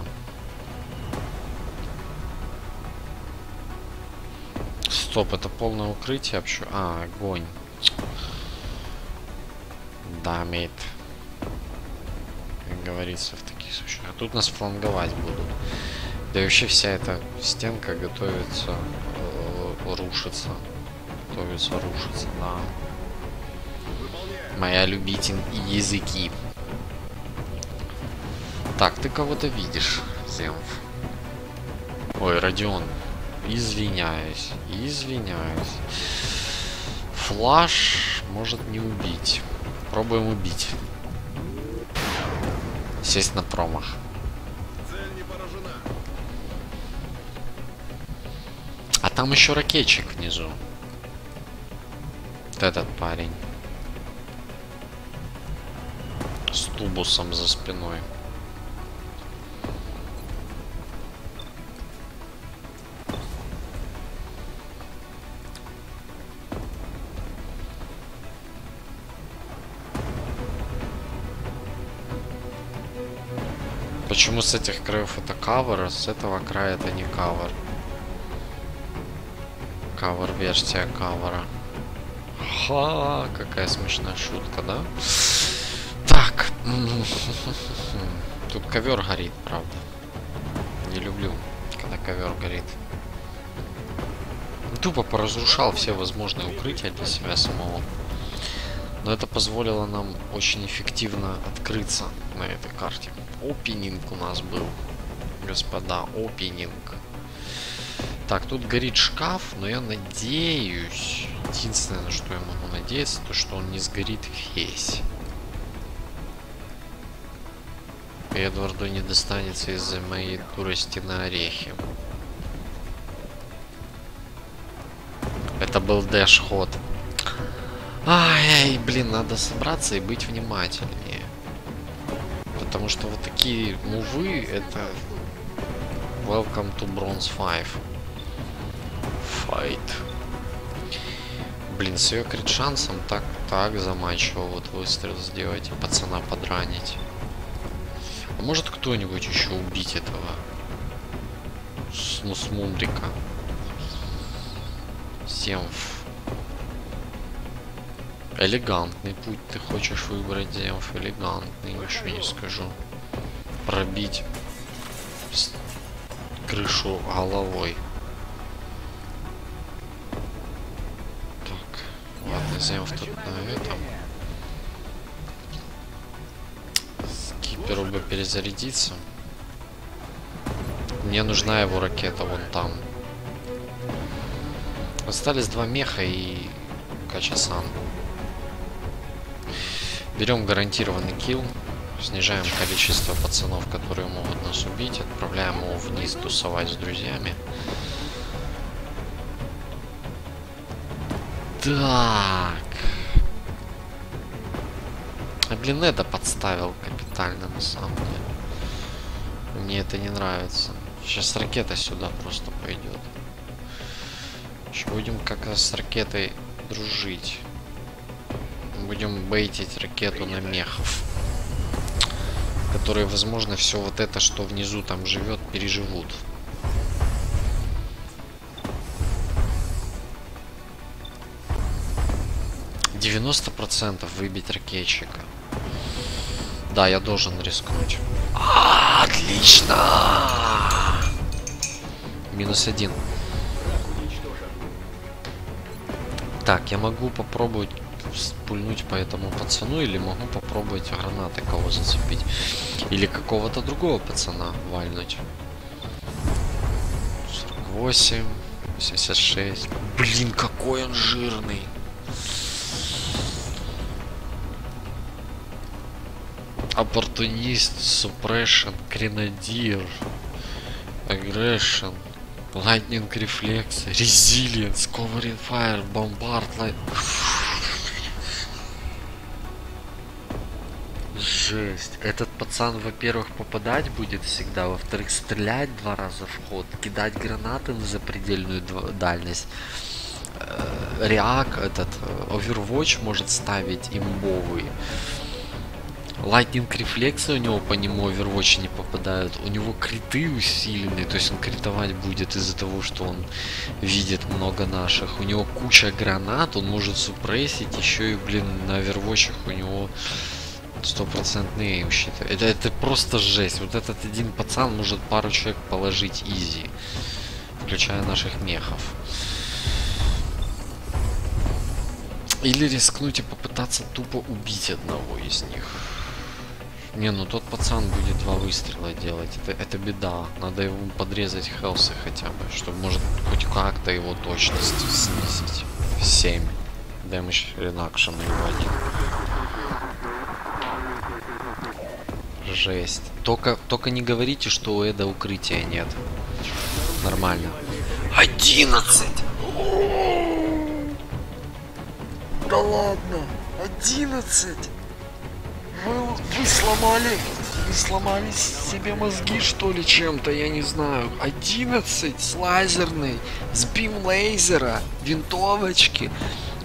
Стоп, это полное укрытие вообще. А, огонь. Дамит. Как говорится в таких случаях. А тут нас фланговать будут. Да и вообще вся эта стенка готовится э, рушиться. Готовится рушиться, да. Моя любитель языки. Так, ты кого-то видишь, Земф. Ой, Родион. Извиняюсь. Извиняюсь. Флаш может не убить. Пробуем убить. Сесть на промах. А там еще ракетчик внизу. Вот этот парень. С тубусом за спиной. Почему с этих краев это кавер, а с этого края это не кавер? Кавер версия кавера. Ха, какая смешная шутка, да? Так. Тут ковер горит, правда. Не люблю, когда ковер горит. Тупо поразрушал все возможные укрытия для себя самого. Но это позволило нам очень эффективно открыться на этой карте. Опенинг у нас был. Господа, опенинг. Так, тут горит шкаф, но я надеюсь... Единственное, на что я могу надеяться, то что он не сгорит весь. И Эдварду не достанется из-за моей дурости на орехи. Это был дэш-ход. Ай, блин, надо собраться и быть внимательнее. Потому что вот такие мувы, это... Welcome to Bronze 5. Fight. Блин, с ее крит шансом так, так замачивал вот выстрел сделать и пацана подранить. А может кто-нибудь еще убить этого? С, ну, с Мундрика. Семф. Элегантный путь ты хочешь выбрать, Земф. Элегантный, ничего не скажу. Пробить крышу головой. Так, ладно, Земф тут на этом. Скиперу бы перезарядиться. Мне нужна его ракета вон там. Остались два меха и Качасан. Берем гарантированный килл. Снижаем количество пацанов, которые могут нас убить. Отправляем его вниз тусовать с друзьями. Так. А блин, это подставил капитально на самом деле. Мне это не нравится. Сейчас ракета сюда просто пойдет. Будем как с ракетой дружить. Будем бейтить ракету на мехов. Которые, возможно, все вот это, что внизу там живет, переживут. Девяносто процентов выбить ракетчика. Да, я должен рискнуть. А, отлично! Минус один. Так, я могу попробовать пульнуть по этому пацану, или могу попробовать гранаты кого зацепить. Или какого-то другого пацана вальнуть. 48, 86. Блин, какой он жирный. Оппортунист, suppression, гренадир, aggression, lightning reflex, resilience, covering fire, bombard, light. Жесть. Этот пацан, во-первых, попадать будет всегда, во-вторых, стрелять два раза в ход, кидать гранаты на запредельную дальность. Э, Реак, этот э, Overwatch может ставить имбовый. Lightning рефлексы у него по нему Overwatch не попадают. У него криты усиленные, то есть он критовать будет из-за того, что он видит много наших. У него куча гранат, он может супрессить, еще и, блин, на Overwatch у него стопроцентный эйм считаю. Это, это просто жесть. Вот этот один пацан может пару человек положить изи. Включая наших мехов. Или рискнуть и попытаться тупо убить одного из них. Не, ну тот пацан будет два выстрела делать. Это, это беда. Надо его подрезать хелсы хотя бы, чтобы может хоть как-то его точность снизить. 7. Damage reduction его один. Жесть. Только, только не говорите, что у Эда укрытия нет. Нормально. 11! Да ладно, 11! Вы, вы сломали, вы сломали себе мозги что ли чем-то, я не знаю. 11 с лазерной, с бим лазера, винтовочки.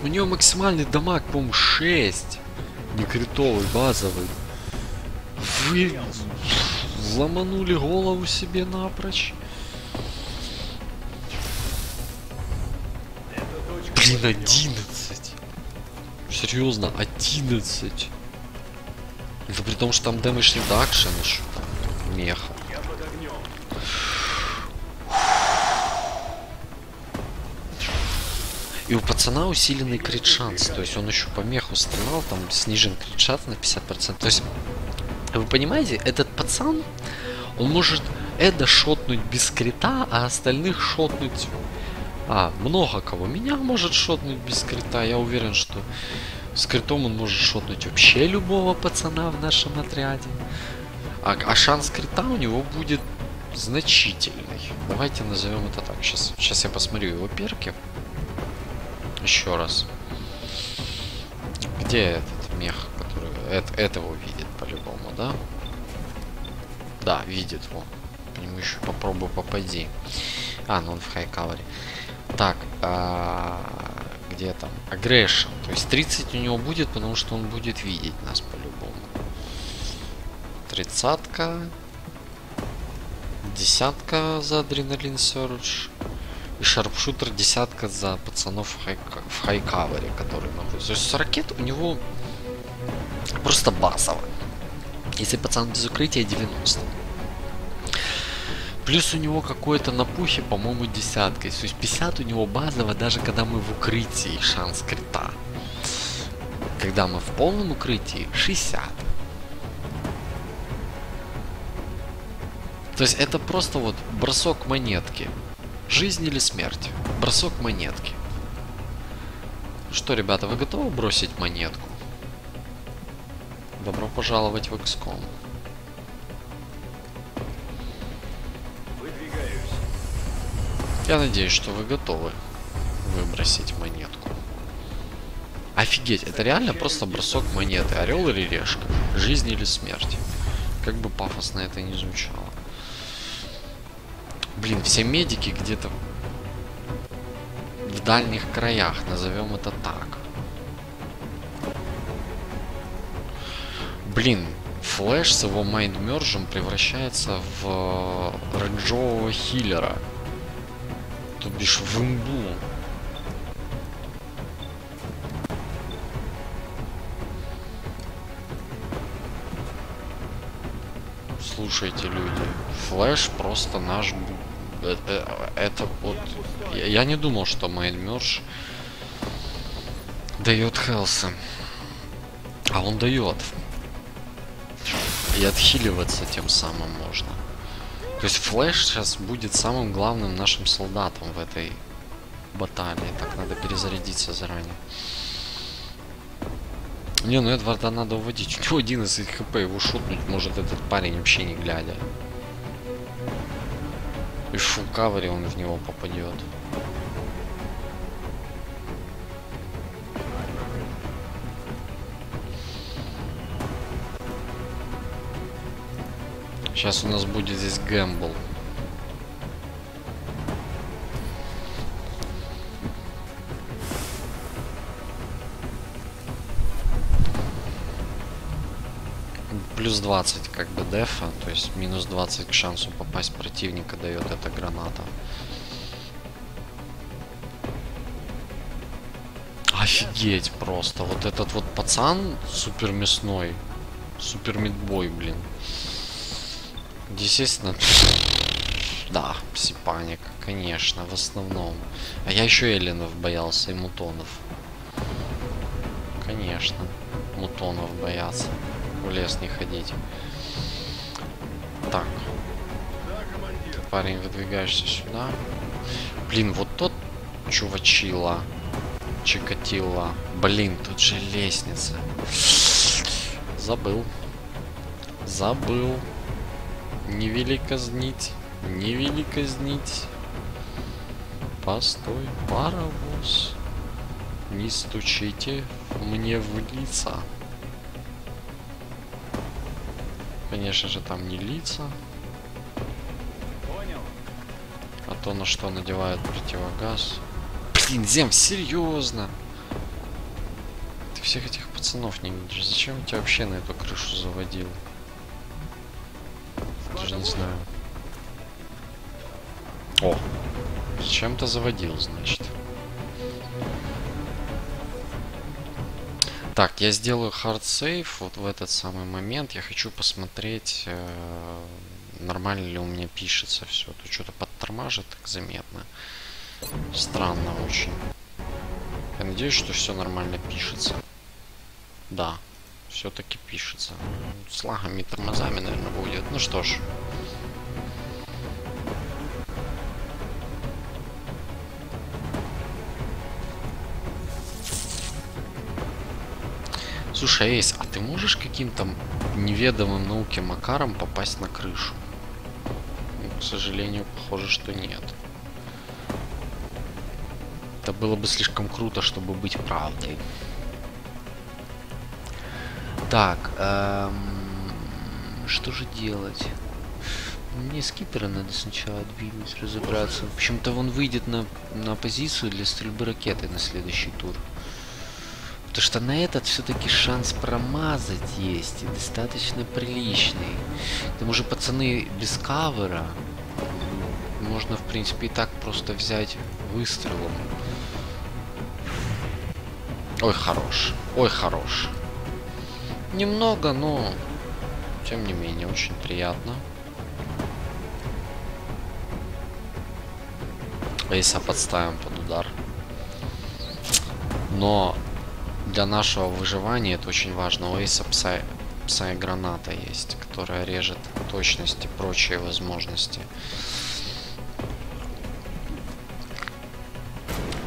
У нее максимальный дамаг, по-моему, 6. Не критовый, базовый. Вы ломанули голову себе напрочь. Блин, 11. Серьезно, 11. Это при том, что там damage reduction еще. Меха. И у пацана усиленный крит шанс. То есть он еще по меху стрелял, там снижен крит шанс на 50%. То есть, вы понимаете, этот пацан, он может Эда шотнуть без крита, а остальных шотнуть... А, много кого. Меня может шотнуть без крита. Я уверен, что с критом он может шотнуть вообще любого пацана в нашем отряде. А, а шанс крита у него будет значительный. Давайте назовем это так. Сейчас, сейчас я посмотрю его перки. Еще раз. Где этот мех, который... эт- этого видит по-любому, да? Да, видит. По нему еще попробуй попади. А, ну он в хайкавере. Так, а, где там? Aggression. То есть 30 у него будет, потому что он будет видеть нас по-любому. Тридцатка. Десятка за адреналин Surge. И шарпшутер десятка за пацанов в, хайка- в хайкавере, который находится. То есть ракет у него просто базово. Если пацан без укрытия 90. Плюс у него какой-то на пухе, по-моему, десятка. То есть 50 у него базово, даже когда мы в укрытии, шанс крита. Когда мы в полном укрытии, 60. То есть это просто вот бросок монетки. Жизнь или смерть. Бросок монетки. Что, ребята, вы готовы бросить монетку? Добро пожаловать в XCOM. Я надеюсь, что вы готовы выбросить монетку. Офигеть, это реально просто бросок монеты. Орел или решка? Жизнь или смерть? Как бы пафосно это не звучало. Блин, все медики где-то в дальних краях, назовем это так. Блин, Флэш с его майндмержем превращается в рейнджового хиллера. То бишь в имбу. Слушайте, люди, Флэш просто наш... э- э- Это вот... Я, я не думал, что майндмерж дает хелсы. А он дает. И отхиливаться тем самым можно. То есть Флэш сейчас будет самым главным нашим солдатом в этой баталии. Так, надо перезарядиться заранее. Не, ну Эдварда надо уводить. У него 11 хп, его шутнуть может этот парень вообще не глядя. И в кавере он в него попадет. Сейчас у нас будет здесь гэмбл. Плюс 20 как бы дефа, то есть минус 20 к шансу попасть противника дает эта граната. Офигеть просто. Вот этот вот пацан супер мясной. Супер мидбой, блин. Естественно, да, псипаник, конечно, в основном. А я еще эллинов боялся и мутонов. Конечно, мутонов бояться. В лес не ходить. Так. Парень, выдвигаешься сюда. Блин, вот тот чувачила. Чикатило. Блин, тут же лестница. Забыл. Забыл. Не вели казнить. Не вели казнить. Постой, паровоз. Не стучите мне в лица. Конечно же, там не лица. Понял. А то, на что надевают противогаз. Блин, Зем, серьезно? Ты всех этих пацанов не видишь. Зачем я тебя вообще на эту крышу заводил? Не знаю. О! Зачем-то заводил, значит. Так, я сделаю hard save вот в этот самый момент. Я хочу посмотреть, э, нормально ли у меня пишется все. Тут что-то подтормажит так заметно. Странно очень. Я надеюсь, что все нормально пишется. Да, все-таки пишется. С лагами и тормозами, наверное, будет. Ну что ж. Слушай, Эйс, а ты можешь каким-то неведомым науке Макаром попасть на крышу? Ну, к сожалению, похоже, что нет. Это было бы слишком круто, чтобы быть правдой. Так, эм, что же делать? Мне скипера надо сначала двигать, разобраться. Почему-то он выйдет на, на позицию для стрельбы ракеты на следующий тур. Потому что на этот все-таки шанс промазать есть и достаточно приличный. К тому же пацаны без кавера можно в принципе и так просто взять выстрелом. Ой, хорош. Ой, хорош. Немного, но тем не менее очень приятно. Эйса подставим под удар. Но для нашего выживания это очень важно. У Эйса пса, пса граната есть, которая режет точность и прочие возможности.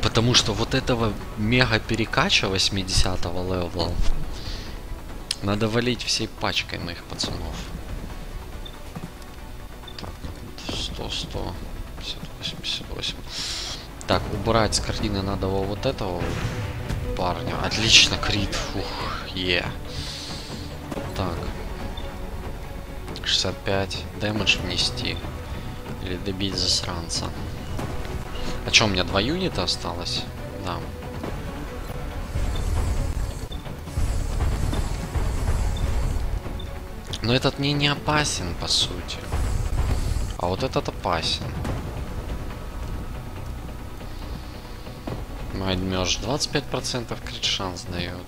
Потому что вот этого мега перекача 80 левела надо валить всей пачкой моих пацанов. Так, 100, 100, 58, 58. Так, убрать с картины надо вот этого парня. Отлично, крит. Фух, е. Так. 65. Дэмэдж внести. Или добить засранца. А что, у меня два юнита осталось? Да. Но этот мне не опасен, по сути. А вот этот опасен. Майдмёж 25% крит шанс дает.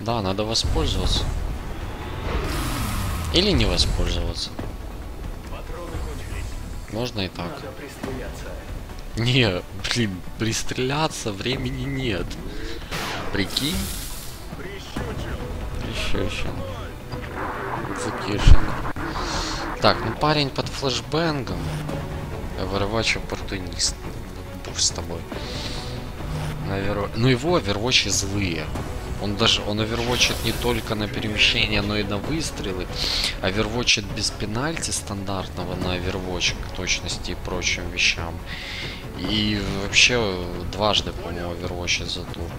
Да, надо воспользоваться. Или не воспользоваться. Можно и так. Не, блин, пристреляться времени нет. Прикинь? Прищучен. Закишен. Так, ну парень под флешбэнгом. Overwatch оппортунист. Бог с тобой. Наверное. Ну его овервочи злые. Он даже, он овервочит не только на перемещение, но и на выстрелы. Овервочит без пенальти стандартного на овервоч к точности и прочим вещам. И вообще дважды, по-моему, овервочит за тур.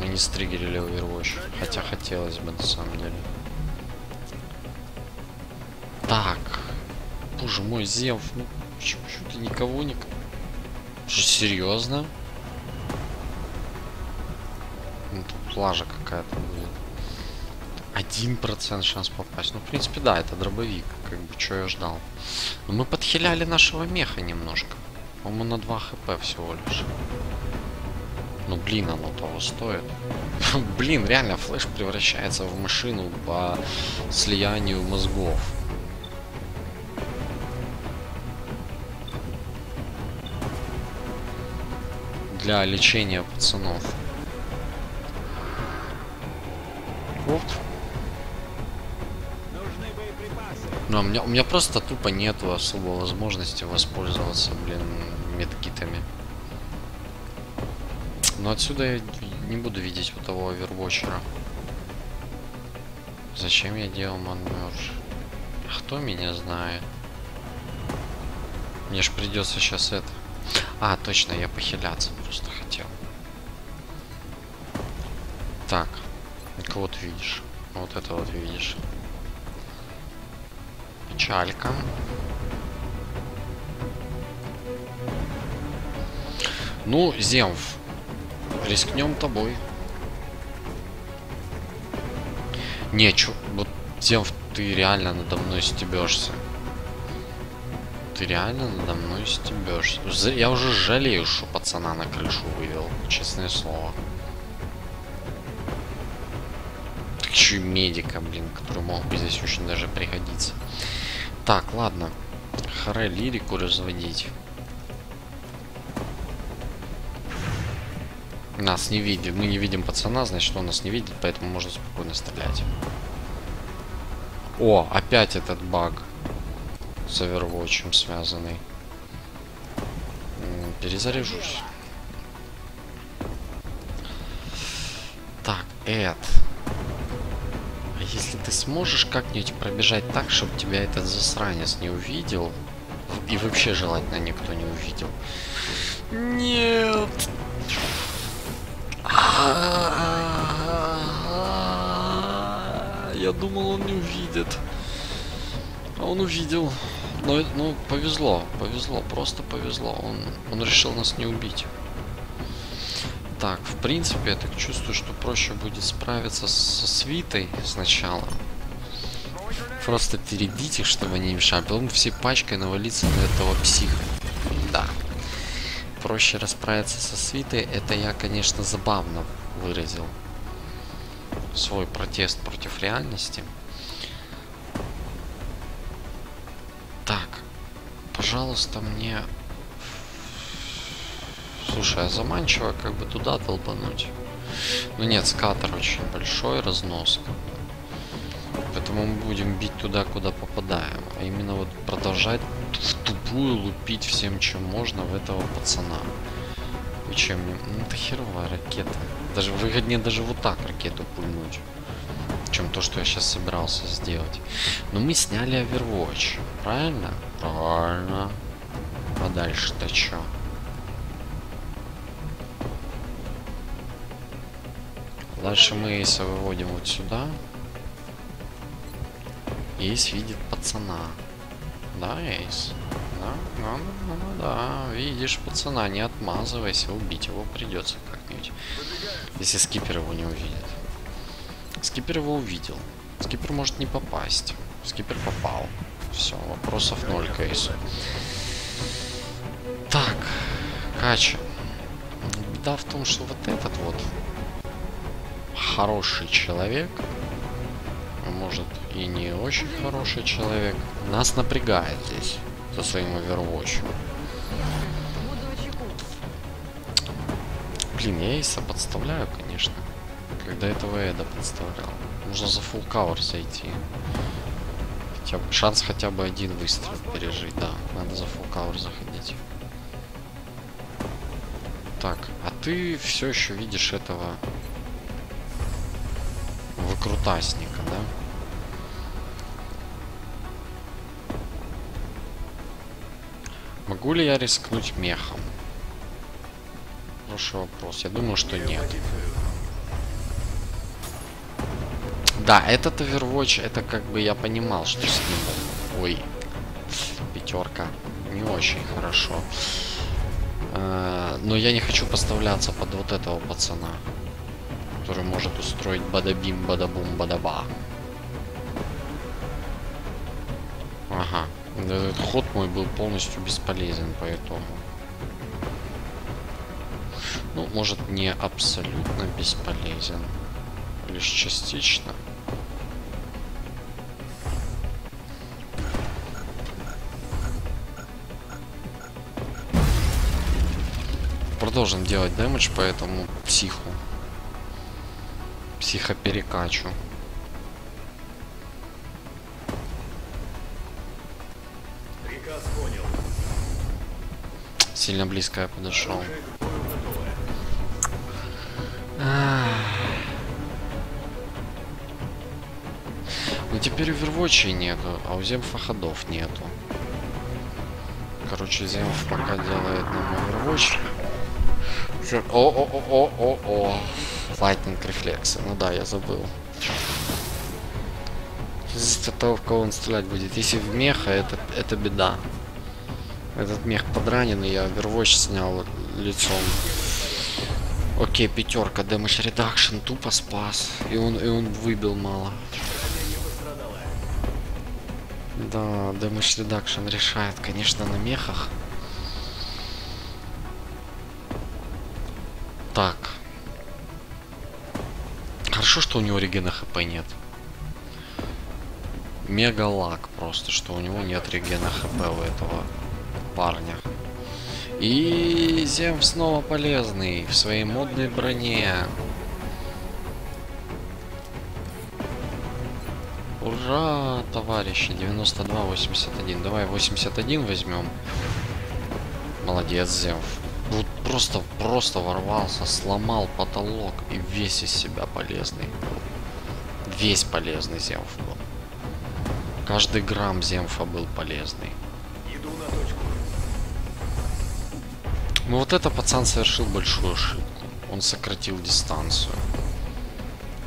Мы не стригерили Overwatch. Хотя хотелось бы на самом деле. Боже мой, Зев, ну почему, ты никого не... Что, серьезно? Ну, тут лажа какая-то будет. Один процент шанс попасть. Ну, в принципе, да, это дробовик. Как бы, что я ждал. Но мы подхиляли нашего меха немножко. По-моему, на 2 хп всего лишь. Ну, блин, оно того стоит. блин, реально, флеш превращается в машину по слиянию мозгов. Для лечения пацанов. Вот. Ну, а у меня, у меня просто тупо нету особо возможности воспользоваться, блин, медкитами. Но отсюда я не буду видеть вот того овервотчера. Зачем я делал манмерж? Кто меня знает? Мне ж придется сейчас это. А, точно, я похиляться кого ты видишь? Вот это вот видишь. Печалька. Ну, Земф, рискнем тобой. Не, чё, вот, Земф, ты реально надо мной стебешься. Ты реально надо мной стебешься. Я уже жалею, что пацана на крышу вывел, честное слово. И медика, блин, который мог бы здесь очень даже пригодиться. Так, ладно. Харе лирику разводить. Нас не видит. Мы не видим пацана, значит он нас не видит, поэтому можно спокойно стрелять. О, опять этот баг с Overwatch связанный. Перезаряжусь. Так, Эд. Ты сможешь как-нибудь пробежать так, чтобы тебя этот засранец не увидел? И вообще желательно никто не увидел. Нет. Я думал, он не увидит. А он увидел. Но, ну, повезло, повезло, просто повезло. Он, он решил нас не убить. Так, в принципе, я так чувствую, что проще будет справиться со свитой сначала. Просто перебить их, чтобы они не мешали. Потом всей пачкой навалиться на этого психа. Да. Проще расправиться со свитой. Это я, конечно, забавно выразил. Свой протест против реальности. Так. Пожалуйста, мне... Слушай, а заманчиво как бы туда долбануть. Ну нет, скатер очень большой, разнос. Поэтому мы будем бить туда, куда попадаем. А именно вот продолжать в тупую лупить всем, чем можно в этого пацана. И чем не... Ну, это херовая ракета. Даже выгоднее даже вот так ракету пульнуть. Чем то, что я сейчас собирался сделать. Но мы сняли Overwatch. Правильно? Правильно. А дальше-то чё? Дальше мы Эйса выводим вот сюда. Эйс видит пацана. Да, Эйс? Да, да, да, да, да. Видишь пацана, не отмазывайся, убить его придется как-нибудь. Если скипер его не увидит. Скипер его увидел. Скипер может не попасть. Скипер попал. Все, вопросов ноль к Эйсу. Так, Кача. Беда в том, что вот этот вот хороший человек, а может и не очень хороший человек, нас напрягает здесь со своим чеку. Блин, я Эйса подставляю, конечно. Когда этого Эда подставлял. Нужно за full cover зайти. Хотя бы, шанс хотя бы один выстрел пережить, да. Надо за full cover заходить. Так, а ты все еще видишь этого выкрутасника, да? Могу ли я рискнуть мехом? Хороший вопрос. Я думаю, что нет. Да, этот Overwatch, это как бы я понимал, что с ним... Ой, пятерка. Не очень хорошо. Э, Но я не хочу поставляться под вот этого пацана. Который может устроить бадабим, бадабум, бадаба. Ага. Этот ход мой был полностью бесполезен по итогу. Ну, может, не абсолютно бесполезен. Лишь частично. Продолжим делать дэмэдж по этому психу. Психоперекачу. Сильно близко я подошел. Ну теперь Overwatch нету, а у Земфа ходов нету. Короче, Земф пока делает нам Overwatch. О-о-о-о-о-о. Lightning рефлексы. Ну да, я забыл. Зависит от того, в кого он стрелять будет. Если в меха, это, это беда. Этот мех подраненный, я Overwatch снял лицом. Окей, пятерка, Damage Reduction тупо спас. И он, и он выбил мало. Да, Damage Reduction решает, конечно, на мехах. Так. Хорошо, что у него регена хп нет. Мега лак просто, что у него нет регена хп у этого парня. И Зем снова полезный в своей модной броне. Ура, товарищи, 92-81. Давай 81 возьмем. Молодец, Земф. Просто, просто ворвался, сломал потолок и весь из себя полезный. Весь полезный Земф был. Каждый грамм Земфа был полезный. Ну вот это пацан совершил большую ошибку. Он сократил дистанцию.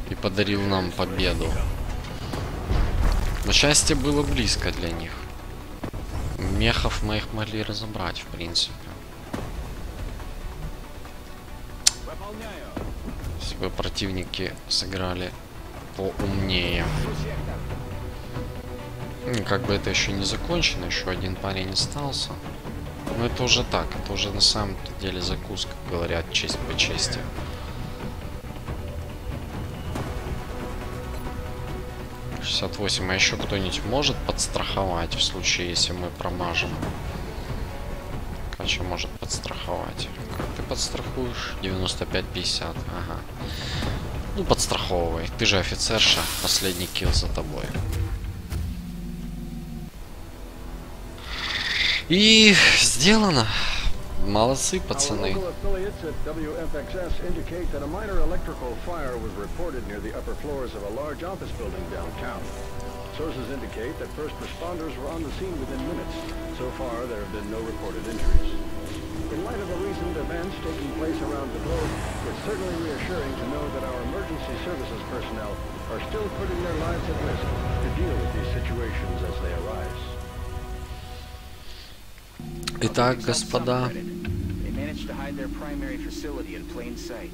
И подарил нам победу. Но счастье было близко для них. Мехов мы их могли разобрать, в принципе. Бы противники сыграли поумнее. Ну, Как бы это еще не закончено, еще один парень остался. Но это уже так, это уже на самом деле закуска, говорят, честь по чести. Шестьдесят восемь. А еще кто-нибудь может подстраховать в случае, если мы промажем? Кача может подстраховать. Подстрахуешь? 95-50. Ага. Ну, подстраховывай. Ты же офицерша. Последний килл за тобой. И сделано. Молодцы, пацаны. Sources indicate that first responders were on the scene within minutes. So far, there have been no reported injuries. Light of the recent events taking place around the globe, it's certainly reassuring to know that our emergency services personnel are still putting their lives at risk to deal with these situations as they arise. Итак, господа, subreddit. They managed to hide their primary facility in plain sight.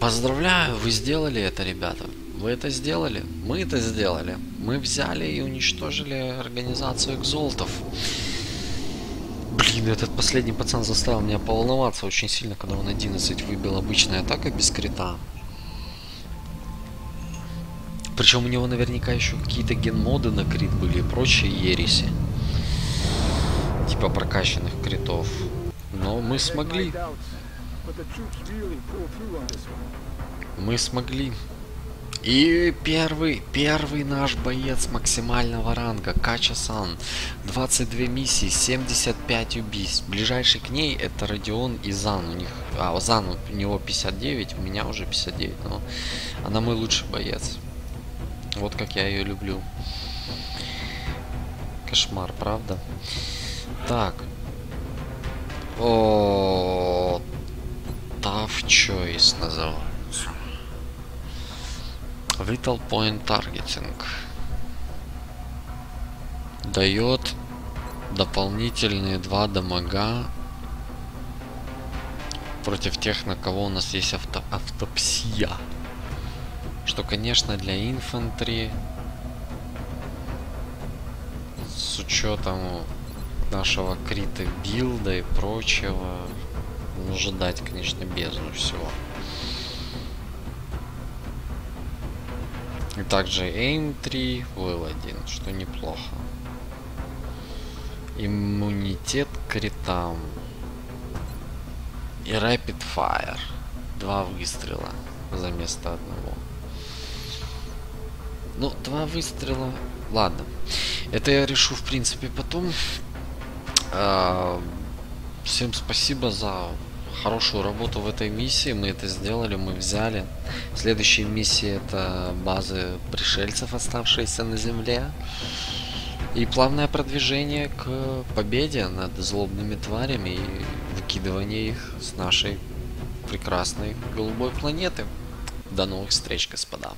поздравляю, вы сделали это, ребята. Вы это сделали. Мы это сделали. Мы взяли и уничтожили организацию экзолтов. Блин, этот последний пацан заставил меня поволноваться очень сильно, когда он 11 выбил обычная атака без крита. Причем у него наверняка еще какие-то ген-моды на крит были и прочие ереси. Типа прокачанных критов. Но мы смогли. Мы смогли. И первый, первый наш боец максимального ранга, Кача-сан. 22 миссии, 75 убийств. Ближайший к ней это Родион и Зан. У них, а, Зан у него 59, у меня уже 59. Но она мой лучший боец. Вот как я ее люблю. Кошмар, правда? Так. О, Tough Choice называется. Vital Point Targeting. Дает дополнительные два дамага против тех, на кого у нас есть авто автопсия. Что, конечно, для инфантри с учетом нашего крита билда и прочего может дать, конечно, бездну всего. И также aim 3, will 1, что неплохо. Иммунитет критам. И Rapid Fire. Два выстрела за место одного. Ну, два выстрела. Ладно. Это я решу, в принципе, потом. А, Всем спасибо за хорошую работу в этой миссии. Мы это сделали, мы взяли. Следующая миссия это базы пришельцев, оставшиеся на Земле. И плавное продвижение к победе над злобными тварями и выкидывание их с нашей прекрасной голубой планеты. До новых встреч, господа.